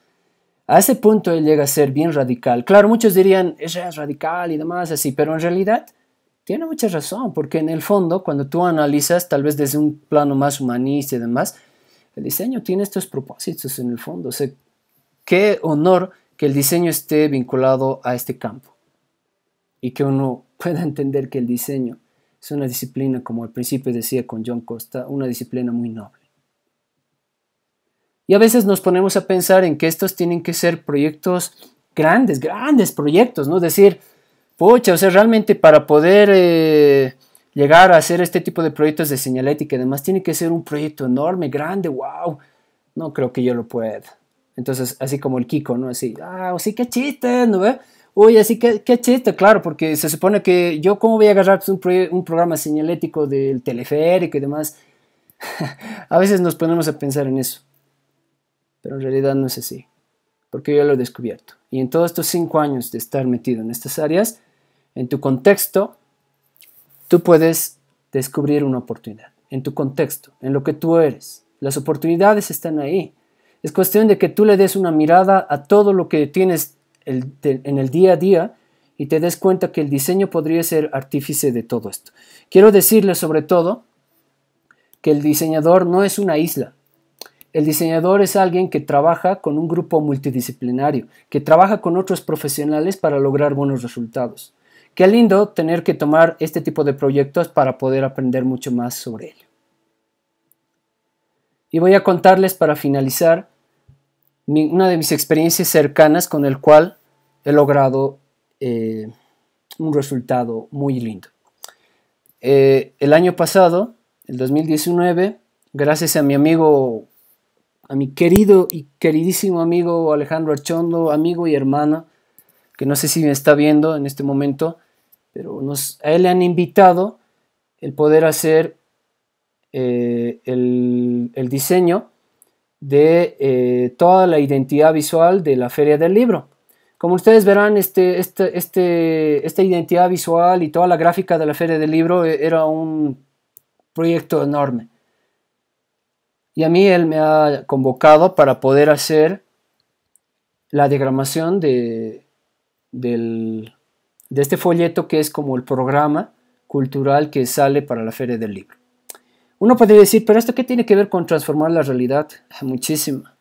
A ese punto él llega a ser bien radical. Claro, muchos dirían, es radical y demás así, pero en realidad tiene mucha razón, porque en el fondo, cuando tú analizas, tal vez desde un plano más humanista y demás, el diseño tiene estos propósitos en el fondo. O qué honor que el diseño esté vinculado a este campo y que uno pueda entender que el diseño es una disciplina, como al principio decía con John Costa, una disciplina muy noble. Y a veces nos ponemos a pensar en que estos tienen que ser proyectos grandes, grandes proyectos, ¿no? Decir, pucha, o sea, realmente para poder eh, llegar a hacer este tipo de proyectos de señalética y demás, tiene que ser un proyecto enorme, grande, wow. No creo que yo lo pueda. Entonces, así como el Kiko, ¿no? Así, ah, sí, qué chiste, ¿no ve? Uy, así que qué chiste, claro, porque se supone que yo, ¿cómo voy a agarrar pues, un, un programa señalético del teleférico y demás? a veces nos ponemos a pensar en eso pero en realidad no es así, porque yo lo he descubierto. Y en todos estos cinco años de estar metido en estas áreas, en tu contexto, tú puedes descubrir una oportunidad, en tu contexto, en lo que tú eres. Las oportunidades están ahí. Es cuestión de que tú le des una mirada a todo lo que tienes en el día a día y te des cuenta que el diseño podría ser artífice de todo esto. Quiero decirle sobre todo que el diseñador no es una isla, el diseñador es alguien que trabaja con un grupo multidisciplinario, que trabaja con otros profesionales para lograr buenos resultados. Qué lindo tener que tomar este tipo de proyectos para poder aprender mucho más sobre ello. Y voy a contarles para finalizar una de mis experiencias cercanas con el cual he logrado eh, un resultado muy lindo. Eh, el año pasado, el 2019, gracias a mi amigo a mi querido y queridísimo amigo Alejandro Archondo, amigo y hermano, que no sé si me está viendo en este momento, pero a él le han invitado el poder hacer eh, el, diseño de eh, toda la identidad visual de la Feria del Libro. Como ustedes verán, este, este, este, esta identidad visual y toda la gráfica de la Feria del Libro eh, era un proyecto enorme. Y a mí él me ha convocado para poder hacer la diagramación de, de este folleto que es como el programa cultural que sale para la Feria del Libro. Uno podría decir, pero ¿esto qué tiene que ver con transformar la realidad? Muchísima,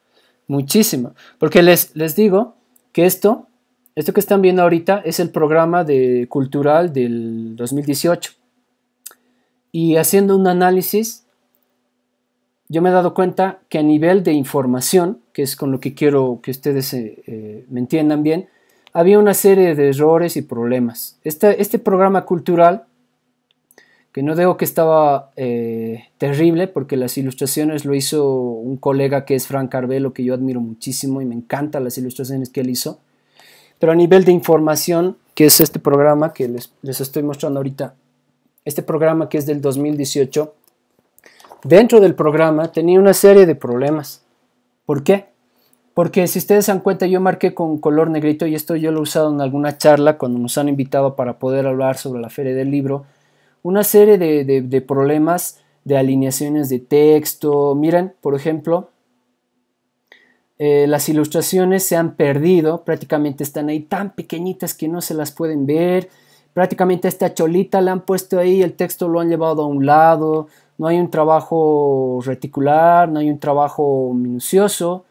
muchísima. Porque les, les digo que esto, esto que están viendo ahorita es el programa de, cultural del 2018. Y haciendo un análisis yo me he dado cuenta que a nivel de información, que es con lo que quiero que ustedes eh, eh, me entiendan bien, había una serie de errores y problemas. Este, este programa cultural, que no digo que estaba eh, terrible, porque las ilustraciones lo hizo un colega que es Frank Carvelo, que yo admiro muchísimo y me encantan las ilustraciones que él hizo, pero a nivel de información, que es este programa que les, les estoy mostrando ahorita, este programa que es del 2018, dentro del programa tenía una serie de problemas. ¿Por qué? Porque si ustedes se dan cuenta, yo marqué con color negrito y esto yo lo he usado en alguna charla cuando nos han invitado para poder hablar sobre la feria del libro. Una serie de, problemas de alineaciones de texto. Miren, por ejemplo, eh, las ilustraciones se han perdido, prácticamente están ahí tan pequeñitas que no se las pueden ver. Prácticamente esta cholita la han puesto ahí, el texto lo han llevado a un lado no hay un trabajo reticular, no hay un trabajo minucioso. O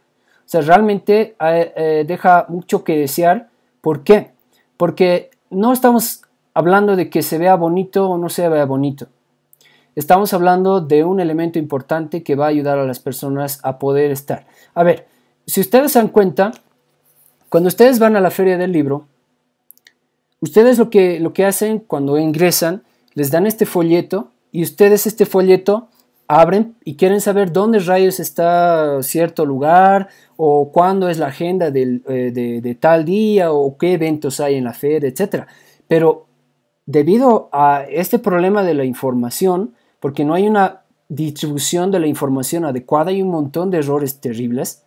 sea, realmente eh, eh, deja mucho que desear. ¿Por qué? Porque no estamos hablando de que se vea bonito o no se vea bonito. Estamos hablando de un elemento importante que va a ayudar a las personas a poder estar. A ver, si ustedes se dan cuenta, cuando ustedes van a la feria del libro, ustedes lo que, lo que hacen cuando ingresan, les dan este folleto y ustedes este folleto abren y quieren saber dónde rayos está cierto lugar o cuándo es la agenda eh, de, tal día o qué eventos hay en la feria, etc. Pero debido a este problema de la información, porque no hay una distribución de la información adecuada y un montón de errores terribles,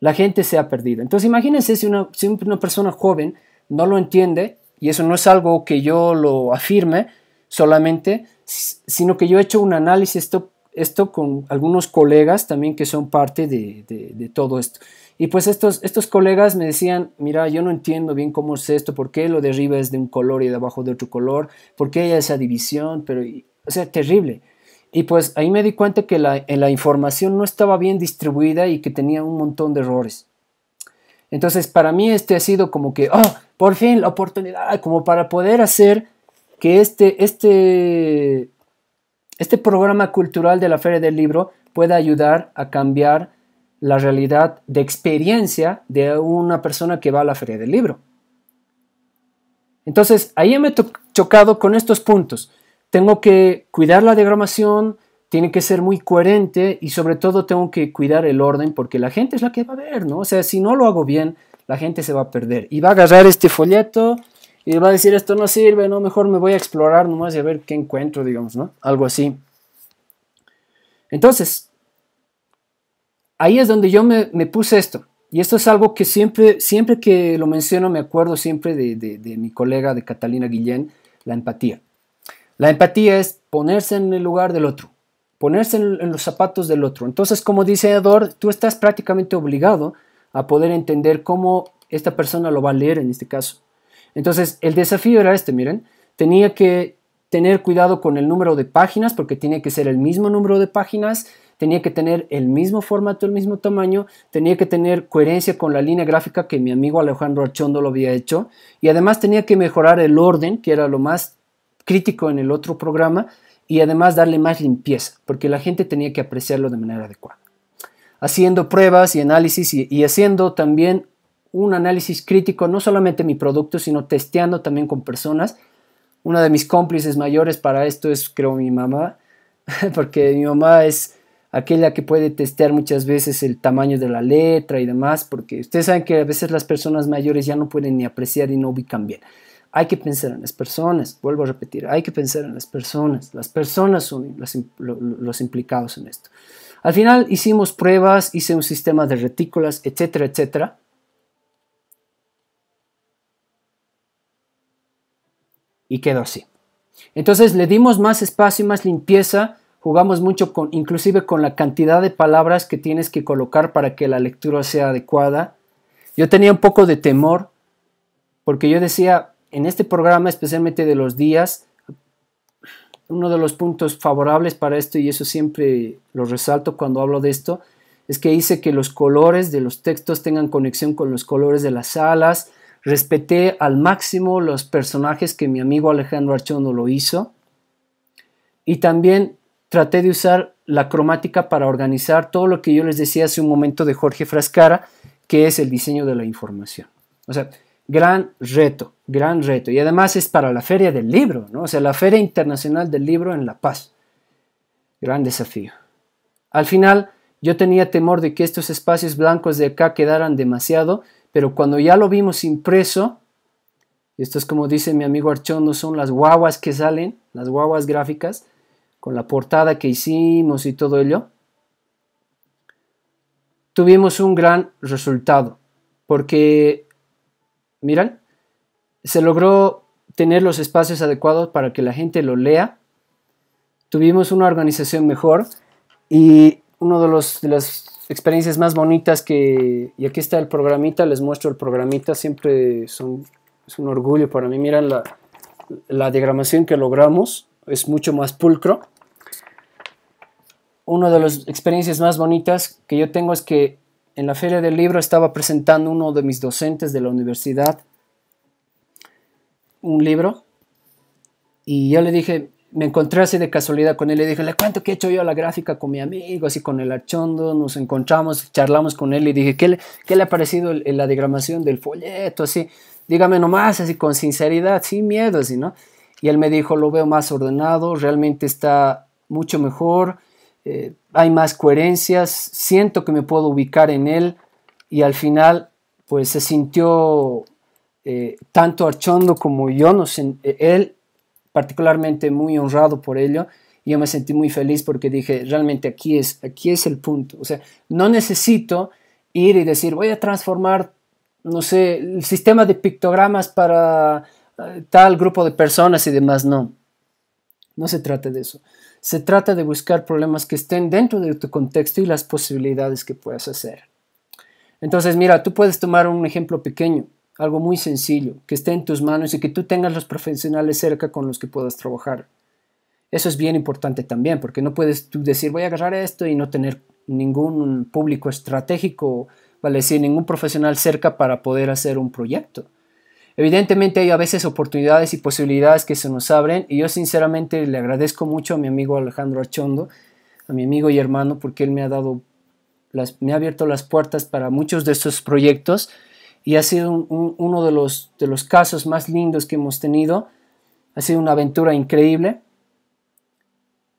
la gente se ha perdido. Entonces imagínense si una, si una persona joven no lo entiende, y eso no es algo que yo lo afirme solamente, sino que yo he hecho un análisis esto, esto con algunos colegas también que son parte de, de, todo esto. Y pues estos, estos colegas me decían, mira, yo no entiendo bien cómo es esto, por qué lo de arriba es de un color y de abajo de otro color, por qué hay esa división, pero, o sea, terrible. Y pues ahí me di cuenta que la, la información no estaba bien distribuida y que tenía un montón de errores. Entonces, para mí este ha sido como que, oh, por fin la oportunidad, como para poder hacer que este, este, este programa cultural de la Feria del Libro pueda ayudar a cambiar la realidad de experiencia de una persona que va a la Feria del Libro. Entonces, ahí me he chocado con estos puntos. Tengo que cuidar la diagramación, tiene que ser muy coherente y sobre todo tengo que cuidar el orden porque la gente es la que va a ver, ¿no? O sea, si no lo hago bien, la gente se va a perder y va a agarrar este folleto y va a decir esto no sirve, no, mejor me voy a explorar nomás y a ver qué encuentro, digamos, ¿no? Algo así. Entonces, ahí es donde yo me, puse esto. Y esto es algo que siempre, siempre que lo menciono me acuerdo siempre de, de mi colega de Catalina Guillén, la empatía. La empatía es ponerse en el lugar del otro ponerse en, los zapatos del otro. Entonces, como dice Edor, tú estás prácticamente obligado a poder entender cómo esta persona lo va a leer en este caso. Entonces, el desafío era este, miren, tenía que tener cuidado con el número de páginas, porque tiene que ser el mismo número de páginas, tenía que tener el mismo formato, el mismo tamaño, tenía que tener coherencia con la línea gráfica que mi amigo Alejandro Archondo lo había hecho, y además tenía que mejorar el orden, que era lo más crítico en el otro programa, y además darle más limpieza, porque la gente tenía que apreciarlo de manera adecuada. Haciendo pruebas y análisis y, haciendo también un análisis crítico, no solamente mi producto, sino testeando también con personas. Una de mis cómplices mayores para esto es, creo, mi mamá, porque mi mamá es aquella que puede testear muchas veces el tamaño de la letra y demás, porque ustedes saben que a veces las personas mayores ya no pueden ni apreciar y no ubican bien. Hay que pensar en las personas, vuelvo a repetir, hay que pensar en las personas. Las personas son los, implicados en esto. Al final hicimos pruebas, hice un sistema de retículas, etcétera, etcétera. Y quedó así. Entonces le dimos más espacio y más limpieza, jugamos mucho con, inclusive con la cantidad de palabras que tienes que colocar para que la lectura sea adecuada. Yo tenía un poco de temor, porque yo decía, en este programa, especialmente de los días, uno de los puntos favorables para esto, y eso siempre lo resalto cuando hablo de esto, es que hice que los colores de los textos tengan conexión con los colores de las salas, respeté al máximo los personajes que mi amigo Alejandro Archondo lo hizo, y también traté de usar la cromática para organizar todo lo que yo les decía hace un momento de Jorge Frascara, que es el diseño de la información. O sea, gran reto, gran reto. Y además es para la Feria del Libro, ¿no? O sea, la Feria Internacional del Libro en La Paz. Gran desafío. Al final, yo tenía temor de que estos espacios blancos de acá quedaran demasiado, pero cuando ya lo vimos impreso, esto es como dice mi amigo Archondo, son las guaguas que salen, las guaguas gráficas, la portada que hicimos y todo ello, tuvimos un gran resultado, porque miran, se logró tener los espacios adecuados para que la gente lo lea. Tuvimos una organización mejor y una de, las experiencias más bonitas que, y aquí está el programita, les muestro el programita, siempre son, es un orgullo para mí. Miran la, la diagramación que logramos, es mucho más pulcro. Una de las experiencias más bonitas que yo tengo es que en la feria del libro estaba presentando uno de mis docentes de la universidad un libro y yo le dije, me encontré así de casualidad con él, le dije, le cuento que he hecho yo la gráfica con mi amigo, así con el archondo, nos encontramos, charlamos con él y dije, ¿qué le, qué le ha parecido la diagramación del folleto? Así, dígame nomás, así con sinceridad, sin miedo, así, ¿no? Y él me dijo, lo veo más ordenado, realmente está mucho mejor, eh, hay más coherencias, siento que me puedo ubicar en él y al final pues se sintió eh, tanto Archondo como yo, nos, eh, él particularmente muy honrado por ello y yo me sentí muy feliz porque dije realmente aquí es, aquí es el punto, o sea, no necesito ir y decir voy a transformar, no sé, el sistema de pictogramas para tal grupo de personas y demás, no. No se trata de eso. Se trata de buscar problemas que estén dentro de tu contexto y las posibilidades que puedas hacer. Entonces, mira, tú puedes tomar un ejemplo pequeño, algo muy sencillo, que esté en tus manos y que tú tengas los profesionales cerca con los que puedas trabajar. Eso es bien importante también, porque no puedes tú decir voy a agarrar esto y no tener ningún público estratégico, vale decir, ningún profesional cerca para poder hacer un proyecto. Evidentemente hay a veces oportunidades y posibilidades que se nos abren y yo sinceramente le agradezco mucho a mi amigo Alejandro Archondo, a mi amigo y hermano, porque él me ha dado, las, me ha abierto las puertas para muchos de estos proyectos y ha sido uno de los, de los casos más lindos que hemos tenido. Ha sido una aventura increíble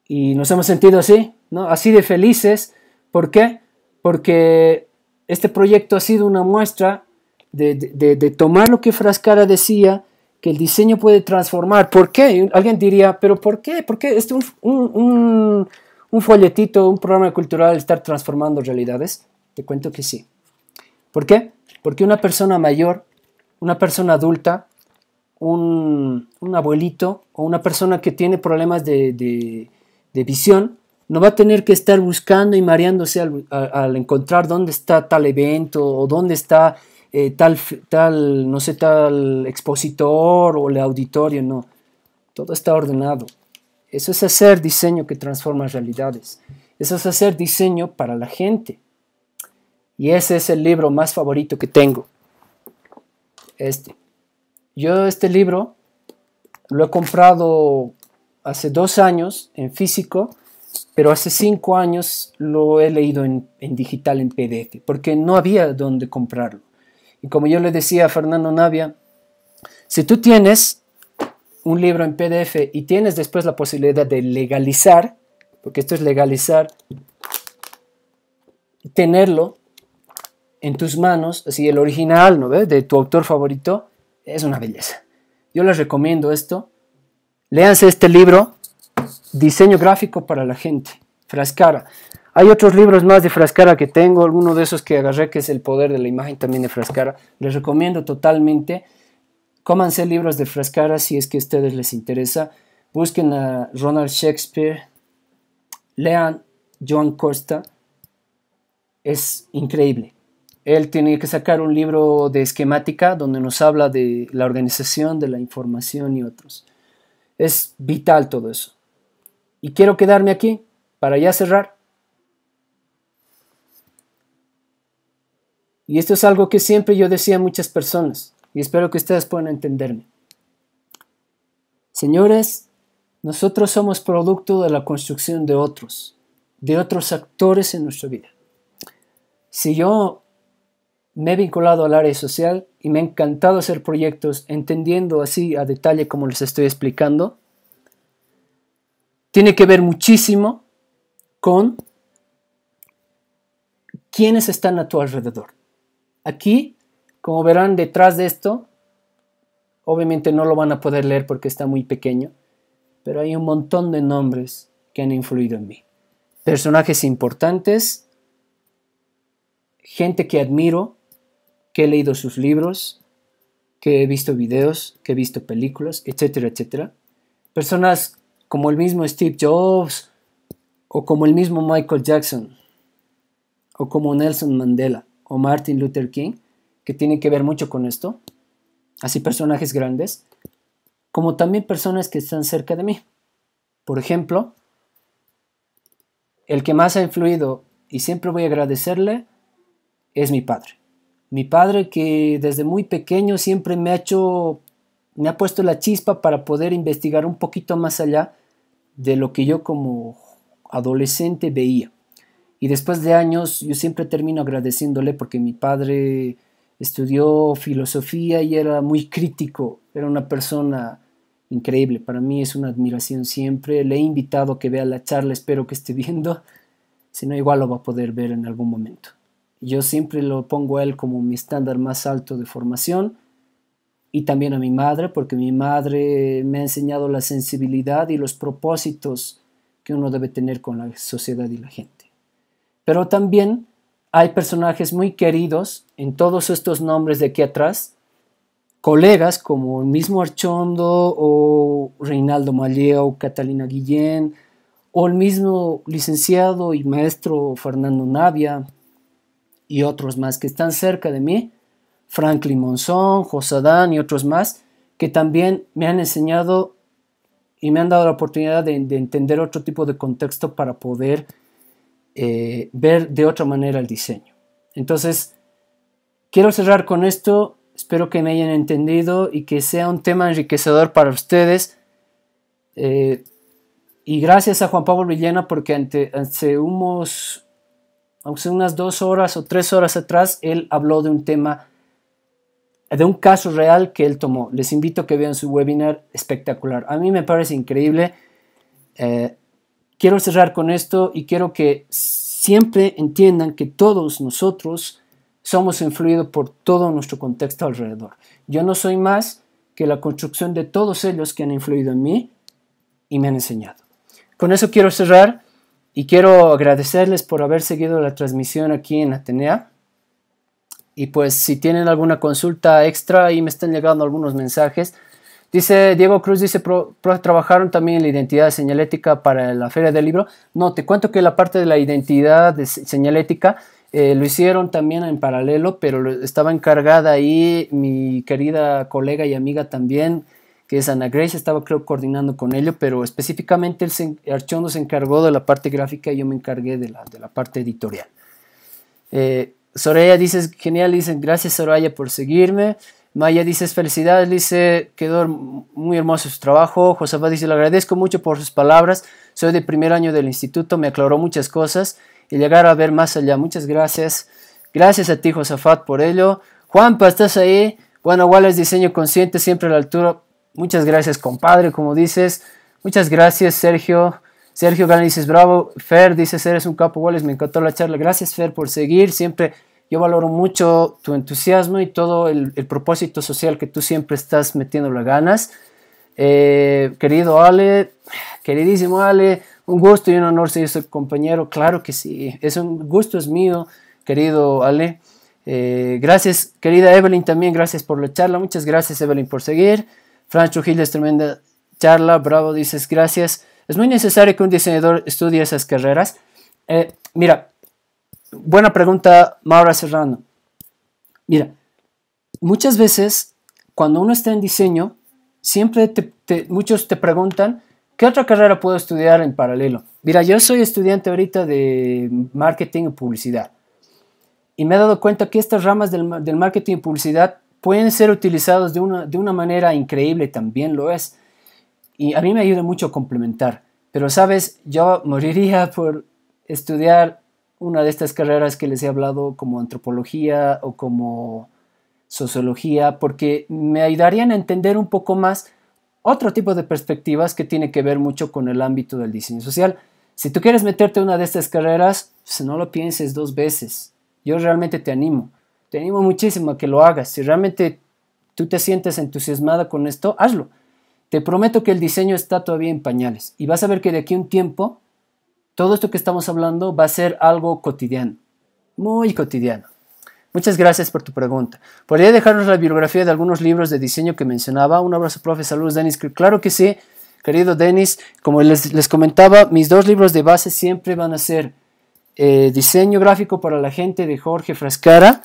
y nos hemos sentido así, ¿no? Así de felices. ¿Por qué? Porque este proyecto ha sido una muestra de, tomar lo que Frascara decía, que el diseño puede transformar. ¿Por qué? Alguien diría, pero ¿por qué? ¿Por qué este un, un, un folletito, un programa cultural estar transformando realidades? Te cuento que sí. ¿Por qué? Porque una persona mayor, una persona adulta, un, abuelito o una persona que tiene problemas de, visión, no va a tener que estar buscando y mareándose al, encontrar dónde está tal evento o dónde está eh, tal, tal, no sé, tal expositor o el auditorio, no. Todo está ordenado. Eso es hacer diseño que transforma realidades. Eso es hacer diseño para la gente. Y ese es el libro más favorito que tengo. Este. Yo este libro lo he comprado hace dos años en físico, pero hace cinco años lo he leído en, digital, en PDF, porque no había dónde comprarlo. Y como yo le decía a Fernando Navia, si tú tienes un libro en PDF y tienes después la posibilidad de legalizar, porque esto es legalizar, tenerlo en tus manos, así el original, ¿no ves? De tu autor favorito, es una belleza. Yo les recomiendo esto. Léanse este libro, Diseño gráfico para la gente, Frascara. Hay otros libros más de Frascara que tengo, alguno de esos que agarré, que es El poder de la imagen también de Frascara. Les recomiendo totalmente. Cómanse libros de Frascara si es que a ustedes les interesa. Busquen a Ronald Shakespeare. Lean Joan Costa. Es increíble. Él tiene que sacar un libro de esquemática donde nos habla de la organización de la información y otros. Es vital todo eso. Y quiero quedarme aquí para ya cerrar. Y esto es algo que siempre yo decía a muchas personas y espero que ustedes puedan entenderme. Señores, nosotros somos producto de la construcción de otros, de otros actores en nuestra vida. Si yo me he vinculado al área social y me ha encantado hacer proyectos entendiendo así a detalle como les estoy explicando. Tiene que ver muchísimo con quiénes están a tu alrededor. Aquí, como verán detrás de esto, obviamente no lo van a poder leer porque está muy pequeño, pero hay un montón de nombres que han influido en mí. Personajes importantes, gente que admiro, que he leído sus libros, que he visto videos, que he visto películas, etcétera, etcétera. Personas como el mismo Steve Jobs o como el mismo Michael Jackson o como Nelson Mandela o Martin Luther King, que tienen que ver mucho con esto, así personajes grandes, como también personas que están cerca de mí. Por ejemplo, el que más ha influido y siempre voy a agradecerle es mi padre. Mi padre que desde muy pequeño siempre me ha hecho, me ha puesto la chispa para poder investigar un poquito más allá de lo que yo como adolescente veía. Y después de años yo siempre termino agradeciéndole porque mi padre estudió filosofía y era muy crítico, era una persona increíble, para mí es una admiración siempre, le he invitado a que vea la charla, espero que esté viendo, si no igual lo va a poder ver en algún momento. Yo siempre lo pongo a él como mi estándar más alto de formación y también a mi madre, porque mi madre me ha enseñado la sensibilidad y los propósitos que uno debe tener con la sociedad y la gente. Pero también hay personajes muy queridos en todos estos nombres de aquí atrás. Colegas como el mismo Archondo o Reinaldo Mallea o Catalina Guillén o el mismo licenciado y maestro Fernando Navia y otros más que están cerca de mí, Franklin Monzón, Josadán y otros más, que también me han enseñado y me han dado la oportunidad de, entender otro tipo de contexto para poder eh, ver de otra manera el diseño. Entonces, quiero cerrar con esto, espero que me hayan entendido y que sea un tema enriquecedor para ustedes. Eh, y gracias a Juan Pablo Villena porque ante, hace, unos, hace unas dos horas o tres horas atrás él habló de un tema, de un caso real que él tomó. Les invito a que vean su webinar espectacular. A mí me parece increíble. Eh, quiero cerrar con esto y quiero que siempre entiendan que todos nosotros somos influidos por todo nuestro contexto alrededor. Yo no soy más que la construcción de todos ellos que han influido en mí y me han enseñado. Con eso quiero cerrar y quiero agradecerles por haber seguido la transmisión aquí en Atenea. Y pues si tienen alguna consulta extra, ahí me están llegando algunos mensajes. Dice Diego Cruz, dice, trabajaron también en la identidad señalética para la Feria del Libro. No, te cuento que la parte de la identidad de señalética eh, lo hicieron también en paralelo, pero estaba encargada ahí mi querida colega y amiga también, que es Ana Grace, estaba creo coordinando con ello, pero específicamente el Archondo se encargó de la parte gráfica y yo me encargué de la, de la parte editorial. Eh, Soraya dice, genial, dicen, gracias Soraya por seguirme. Maya dice, felicidades, dice, quedó muy hermoso su trabajo. Josafat dice, le agradezco mucho por sus palabras. Soy de primer año del instituto, me aclaró muchas cosas y llegar a ver más allá. Muchas gracias. Gracias a ti, Josafat, por ello. Juanpa, ¿estás ahí? Bueno, es diseño consciente, siempre a la altura. Muchas gracias, compadre, como dices. Muchas gracias, Sergio. Sergio Gana dices, bravo. Fer, dices, eres un capo, Wallace. Me encantó la charla. Gracias, Fer, por seguir. Siempre yo valoro mucho tu entusiasmo y todo el, propósito social que tú siempre estás metiendo las ganas. Eh, querido Ale, queridísimo Ale, un gusto y un honor ser su compañero. Claro que sí, es un gusto, es mío, querido Ale. Eh, gracias, querida Evelyn, también gracias por la charla. Muchas gracias, Evelyn, por seguir. Fran Trujillo es tremenda charla, bravo, dices gracias. Es muy necesario que un diseñador estudie esas carreras. Eh, mira, buena pregunta, Maura Serrano. Mira, muchas veces cuando uno está en diseño, siempre muchos te preguntan, ¿qué otra carrera puedo estudiar en paralelo? Mira, yo soy estudiante ahorita de marketing y publicidad. Y me he dado cuenta que estas ramas del, del marketing y publicidad pueden ser utilizados de una, de una manera increíble, también lo es. Y a mí me ayuda mucho a complementar. Pero, sabes, yo moriría por estudiar una de estas carreras que les he hablado como antropología o como sociología, porque me ayudarían a entender un poco más otro tipo de perspectivas que tiene que ver mucho con el ámbito del diseño social. Si tú quieres meterte a una de estas carreras, pues no lo pienses dos veces. Yo realmente te animo. Te animo muchísimo a que lo hagas. Si realmente tú te sientes entusiasmada con esto, hazlo. Te prometo que el diseño está todavía en pañales y vas a ver que de aquí a un tiempo todo esto que estamos hablando va a ser algo cotidiano, muy cotidiano. Muchas gracias por tu pregunta. ¿Podría dejarnos la bibliografía de algunos libros de diseño que mencionaba? Un abrazo, profe. Saludos, Denis. Claro que sí, querido Denis. Como les, comentaba, mis dos libros de base siempre van a ser eh, Diseño gráfico para la gente de Jorge Frascara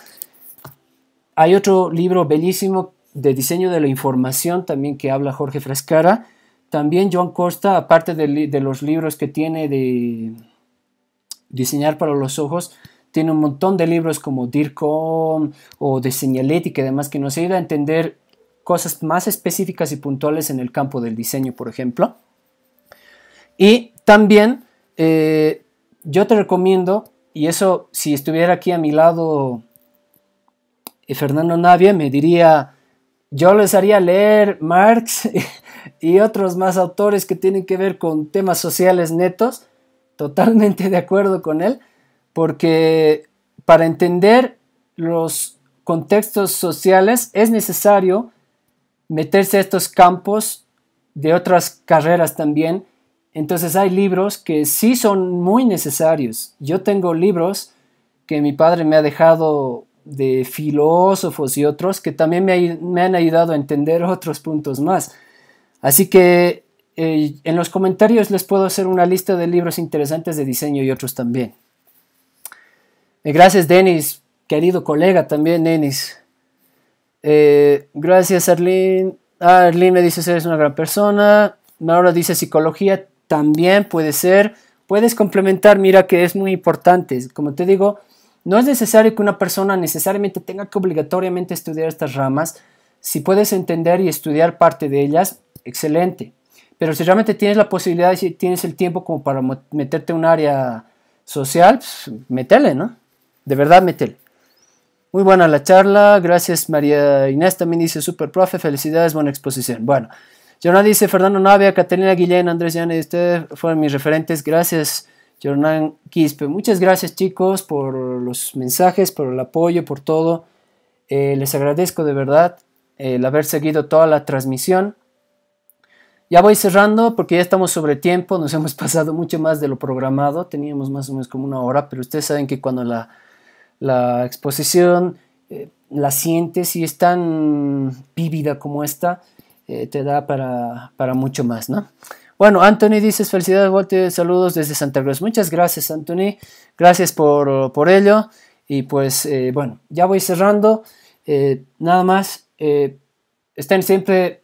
hay otro libro bellísimo de diseño de la información también que habla Jorge Frescara. También John Costa, aparte de, los libros que tiene de diseñar para los ojos, tiene un montón de libros como DIRCOM o de señalética y demás que nos ayuda a entender cosas más específicas y puntuales en el campo del diseño, por ejemplo. Y también eh, yo te recomiendo, y eso si estuviera aquí a mi lado y Fernando Navia me diría, yo les haría leer Marx y otros más autores que tienen que ver con temas sociales netos, totalmente de acuerdo con él, porque para entender los contextos sociales es necesario meterse a estos campos de otras carreras también. Entonces hay libros que sí son muy necesarios. Yo tengo libros que mi padre me ha dejado de filósofos y otros que también me, han ayudado a entender otros puntos más. Así que eh, en los comentarios les puedo hacer una lista de libros interesantes de diseño y otros también. Eh, gracias, Denis, querido colega también, Denis. Eh, gracias, Arlene. Ah, Arlene me dice, eres una gran persona. Ahora dice psicología, también puede ser. Puedes complementar, mira que es muy importante. Como te digo, no es necesario que una persona necesariamente tenga que obligatoriamente estudiar estas ramas. Si puedes entender y estudiar parte de ellas, excelente. Pero si realmente tienes la posibilidad y si tienes el tiempo como para meterte en un área social, pues metele, ¿no? De verdad, metele. Muy buena la charla, gracias María Inés, también dice super profe, felicidades, buena exposición. Bueno, Jonah dice Fernando Navia, Catalina Guillén, Andrés Llanes, ustedes fueron mis referentes, gracias Jornán Quispe. Muchas gracias chicos por los mensajes, por el apoyo, por todo. Eh, les agradezco de verdad el haber seguido toda la transmisión. Ya voy cerrando porque ya estamos sobre tiempo, nos hemos pasado mucho más de lo programado, teníamos más o menos como una hora, pero ustedes saben que cuando la la exposición eh, la sientes y es tan vívida como esta, eh, te da para, mucho más, ¿no? Bueno, Anthony dices, felicidades, Walter, saludos desde Santa Cruz. Muchas gracias, Anthony. Gracias por, ello. Y pues, eh, bueno, ya voy cerrando. nada más, estén siempre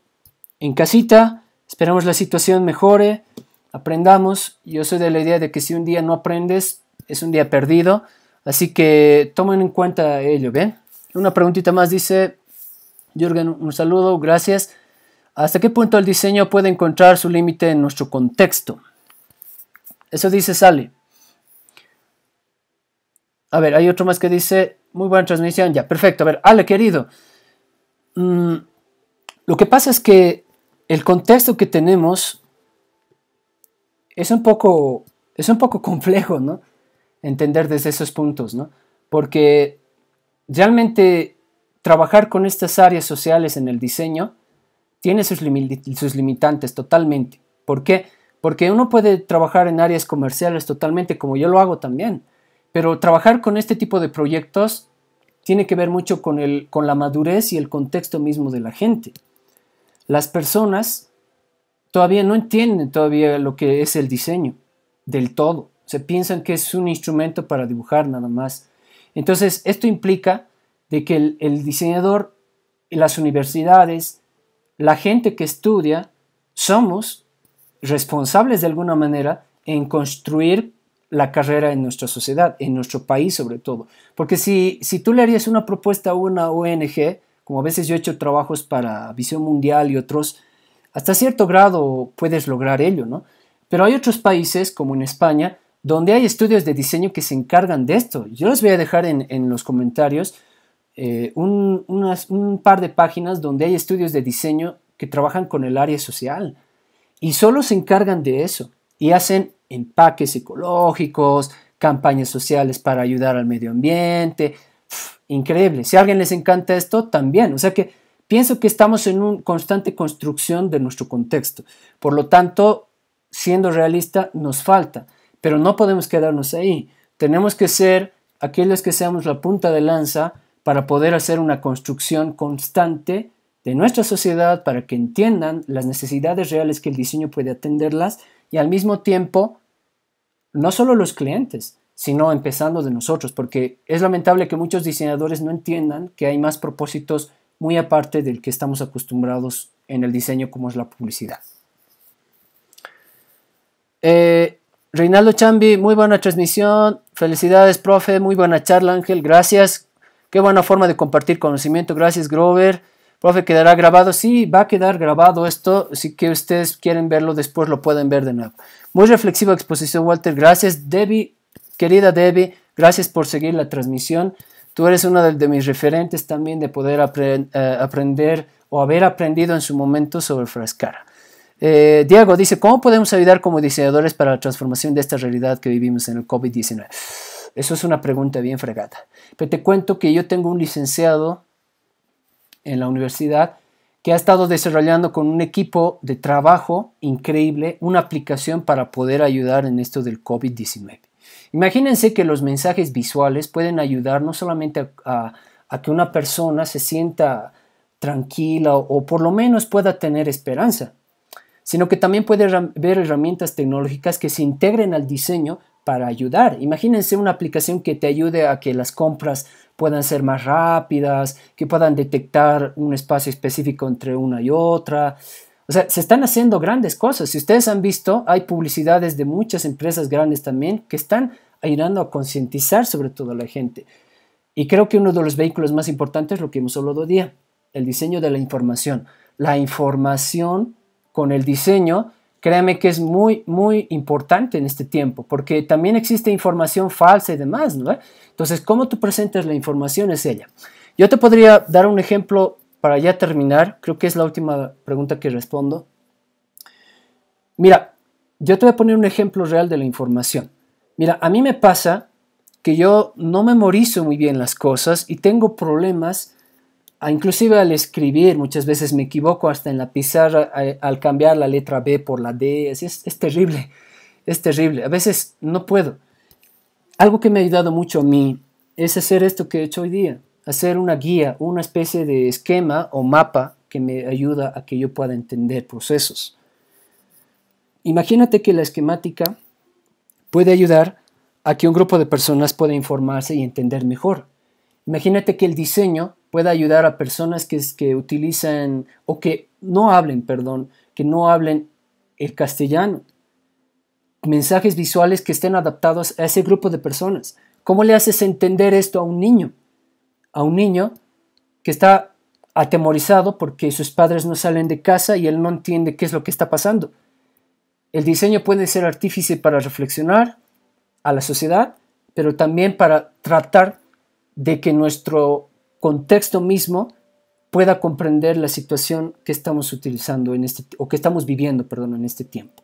en casita. Esperamos la situación mejore. Aprendamos. Yo soy de la idea de que si un día no aprendes, es un día perdido. Así que tomen en cuenta ello, ¿ven? Una preguntita más dice, Jürgen, un saludo, gracias. ¿Hasta qué punto el diseño puede encontrar su límite en nuestro contexto? Eso dice Sally. A ver, hay otro más que dice, muy buena transmisión, ya, perfecto. A ver, Ale, querido, mm, lo que pasa es que el contexto que tenemos es un poco, es un poco complejo, ¿no? entender desde esos puntos, ¿no? Porque realmente trabajar con estas áreas sociales en el diseño tiene sus, limitantes totalmente. ¿Por qué? Porque uno puede trabajar en áreas comerciales totalmente, como yo lo hago también, pero trabajar con este tipo de proyectos tiene que ver mucho con, el, con la madurez y el contexto mismo de la gente. Las personas todavía no entienden todavía lo que es el diseño del todo se piensan que es un instrumento para dibujar nada más. Entonces, esto implica de que el, el diseñador, las universidades, la gente que estudia, somos responsables de alguna manera en construir la carrera en nuestra sociedad, en nuestro país sobre todo. Porque si, si tú le harías una propuesta a una ONG, como a veces yo he hecho trabajos para Visión Mundial y otros, hasta cierto grado puedes lograr ello, ¿no? Pero hay otros países, como en España, donde hay estudios de diseño que se encargan de esto. Yo les voy a dejar en, los comentarios eh, un, un, par de páginas donde hay estudios de diseño que trabajan con el área social y solo se encargan de eso y hacen empaques ecológicos, campañas sociales para ayudar al medio ambiente. Increíble. Si a alguien les encanta esto, también. O sea que pienso que estamos en una constante construcción de nuestro contexto. Por lo tanto, siendo realista, nos falta. Pero no podemos quedarnos ahí. Tenemos que ser aquellos que seamos la punta de lanza para poder hacer una construcción constante de nuestra sociedad para que entiendan las necesidades reales que el diseño puede atenderlas y al mismo tiempo no solo los clientes, sino empezando de nosotros, porque es lamentable que muchos diseñadores no entiendan que hay más propósitos muy aparte del que estamos acostumbrados en el diseño como es la publicidad. Eh, Reinaldo Chambi, muy buena transmisión. Felicidades, profe. Muy buena charla, Ángel. Gracias. Qué buena forma de compartir conocimiento. Gracias, Grover. Profe, ¿quedará grabado? Sí, va a quedar grabado esto. Si que ustedes quieren verlo después, lo pueden ver de nuevo. Muy reflexiva exposición, Walter. Gracias, Debbie. Querida Debbie, gracias por seguir la transmisión. Tú eres una de, mis referentes también de poder eh, aprender o haber aprendido en su momento sobre Frascara. Eh, Diego dice, ¿cómo podemos ayudar como diseñadores para la transformación de esta realidad que vivimos en el COVID-19? Eso es una pregunta bien fregada. Pero te cuento que yo tengo un licenciado en la universidad que ha estado desarrollando con un equipo de trabajo increíble una aplicación para poder ayudar en esto del COVID-19. Imagínense que los mensajes visuales pueden ayudar no solamente a, que una persona se sienta tranquila o, por lo menos pueda tener esperanza, sino que también puede ver herramientas tecnológicas que se integren al diseño para ayudar. Imagínense una aplicación que te ayude a que las compras puedan ser más rápidas, que puedan detectar un espacio específico entre una y otra. O sea, se están haciendo grandes cosas. Si ustedes han visto, hay publicidades de muchas empresas grandes también que están ayudando a concientizar sobre todo a la gente. Y creo que uno de los vehículos más importantes es lo que hemos hablado hoy día, el diseño de la información. La información con el diseño, créame que es muy, muy importante en este tiempo, porque también existe información falsa y demás, ¿no? Entonces, cómo tú presentas la información es ella. Yo te podría dar un ejemplo para ya terminar, creo que es la última pregunta que respondo. Mira, yo te voy a poner un ejemplo real de la información. Mira, a mí me pasa que yo no memorizo muy bien las cosas y tengo problemas, inclusive al escribir, muchas veces me equivoco hasta en la pizarra al cambiar la letra B por la D, es, es, terrible, es terrible, a veces no puedo. Algo que me ha ayudado mucho a mí es hacer esto que he hecho hoy día, hacer una guía, una especie de esquema o mapa que me ayuda a que yo pueda entender procesos. Imagínate que la esquemática puede ayudar a que un grupo de personas pueda informarse y entender mejor. Imagínate que el diseño pueda ayudar a personas que, que utilizan o que no hablen, perdón, que no hablen el castellano. Mensajes visuales que estén adaptados a ese grupo de personas. ¿Cómo le haces entender esto a un niño? A un niño que está atemorizado porque sus padres no salen de casa y él no entiende qué es lo que está pasando. El diseño puede ser artífice para reflexionar, a la sociedad, pero también para tratar de que nuestro contexto mismo pueda comprender la situación que estamos utilizando en este o que estamos viviendo, perdón, en este tiempo.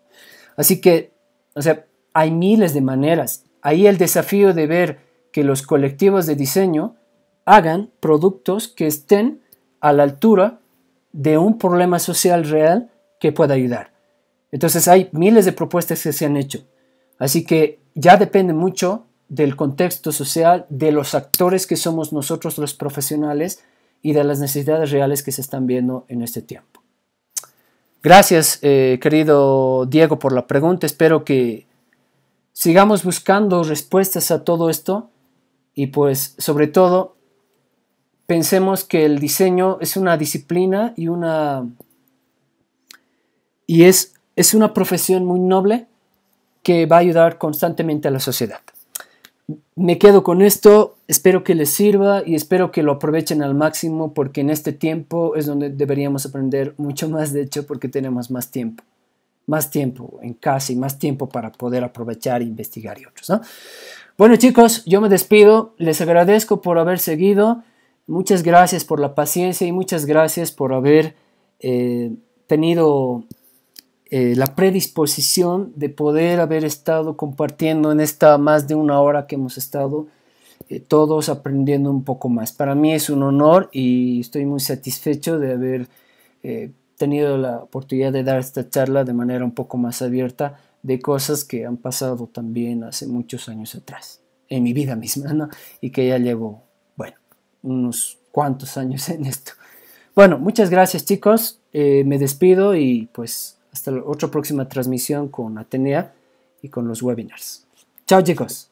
Así que, o sea, hay miles de maneras. Ahí el desafío de ver que los colectivos de diseño hagan productos que estén a la altura de un problema social real que pueda ayudar. Entonces hay miles de propuestas que se han hecho. Así que ya depende mucho del contexto social, de los actores que somos nosotros los profesionales y de las necesidades reales que se están viendo en este tiempo. Gracias, eh, querido Diego, por la pregunta. Espero que sigamos buscando respuestas a todo esto y pues sobre todo pensemos que el diseño es una disciplina y una y es, es una profesión muy noble que va a ayudar constantemente a la sociedad. Me quedo con esto, espero que les sirva y espero que lo aprovechen al máximo porque en este tiempo es donde deberíamos aprender mucho más, de hecho, porque tenemos más tiempo, más tiempo en casa y más tiempo para poder aprovechar, investigar y otros. Bueno chicos, yo me despido, les agradezco por haber seguido, muchas gracias por la paciencia y muchas gracias por haber eh, tenido eh, la predisposición de poder haber estado compartiendo en esta más de una hora que hemos estado eh, todos aprendiendo un poco más. Para mí es un honor y estoy muy satisfecho de haber tenido la oportunidad de dar esta charla de manera un poco más abierta de cosas que han pasado también hace muchos años atrás, en mi vida misma, ¿no? y que ya llevo, unos cuantos años en esto. Bueno, muchas gracias chicos, me despido y pues hasta la otra próxima transmisión con Atenea y con los webinars. Chao chicos.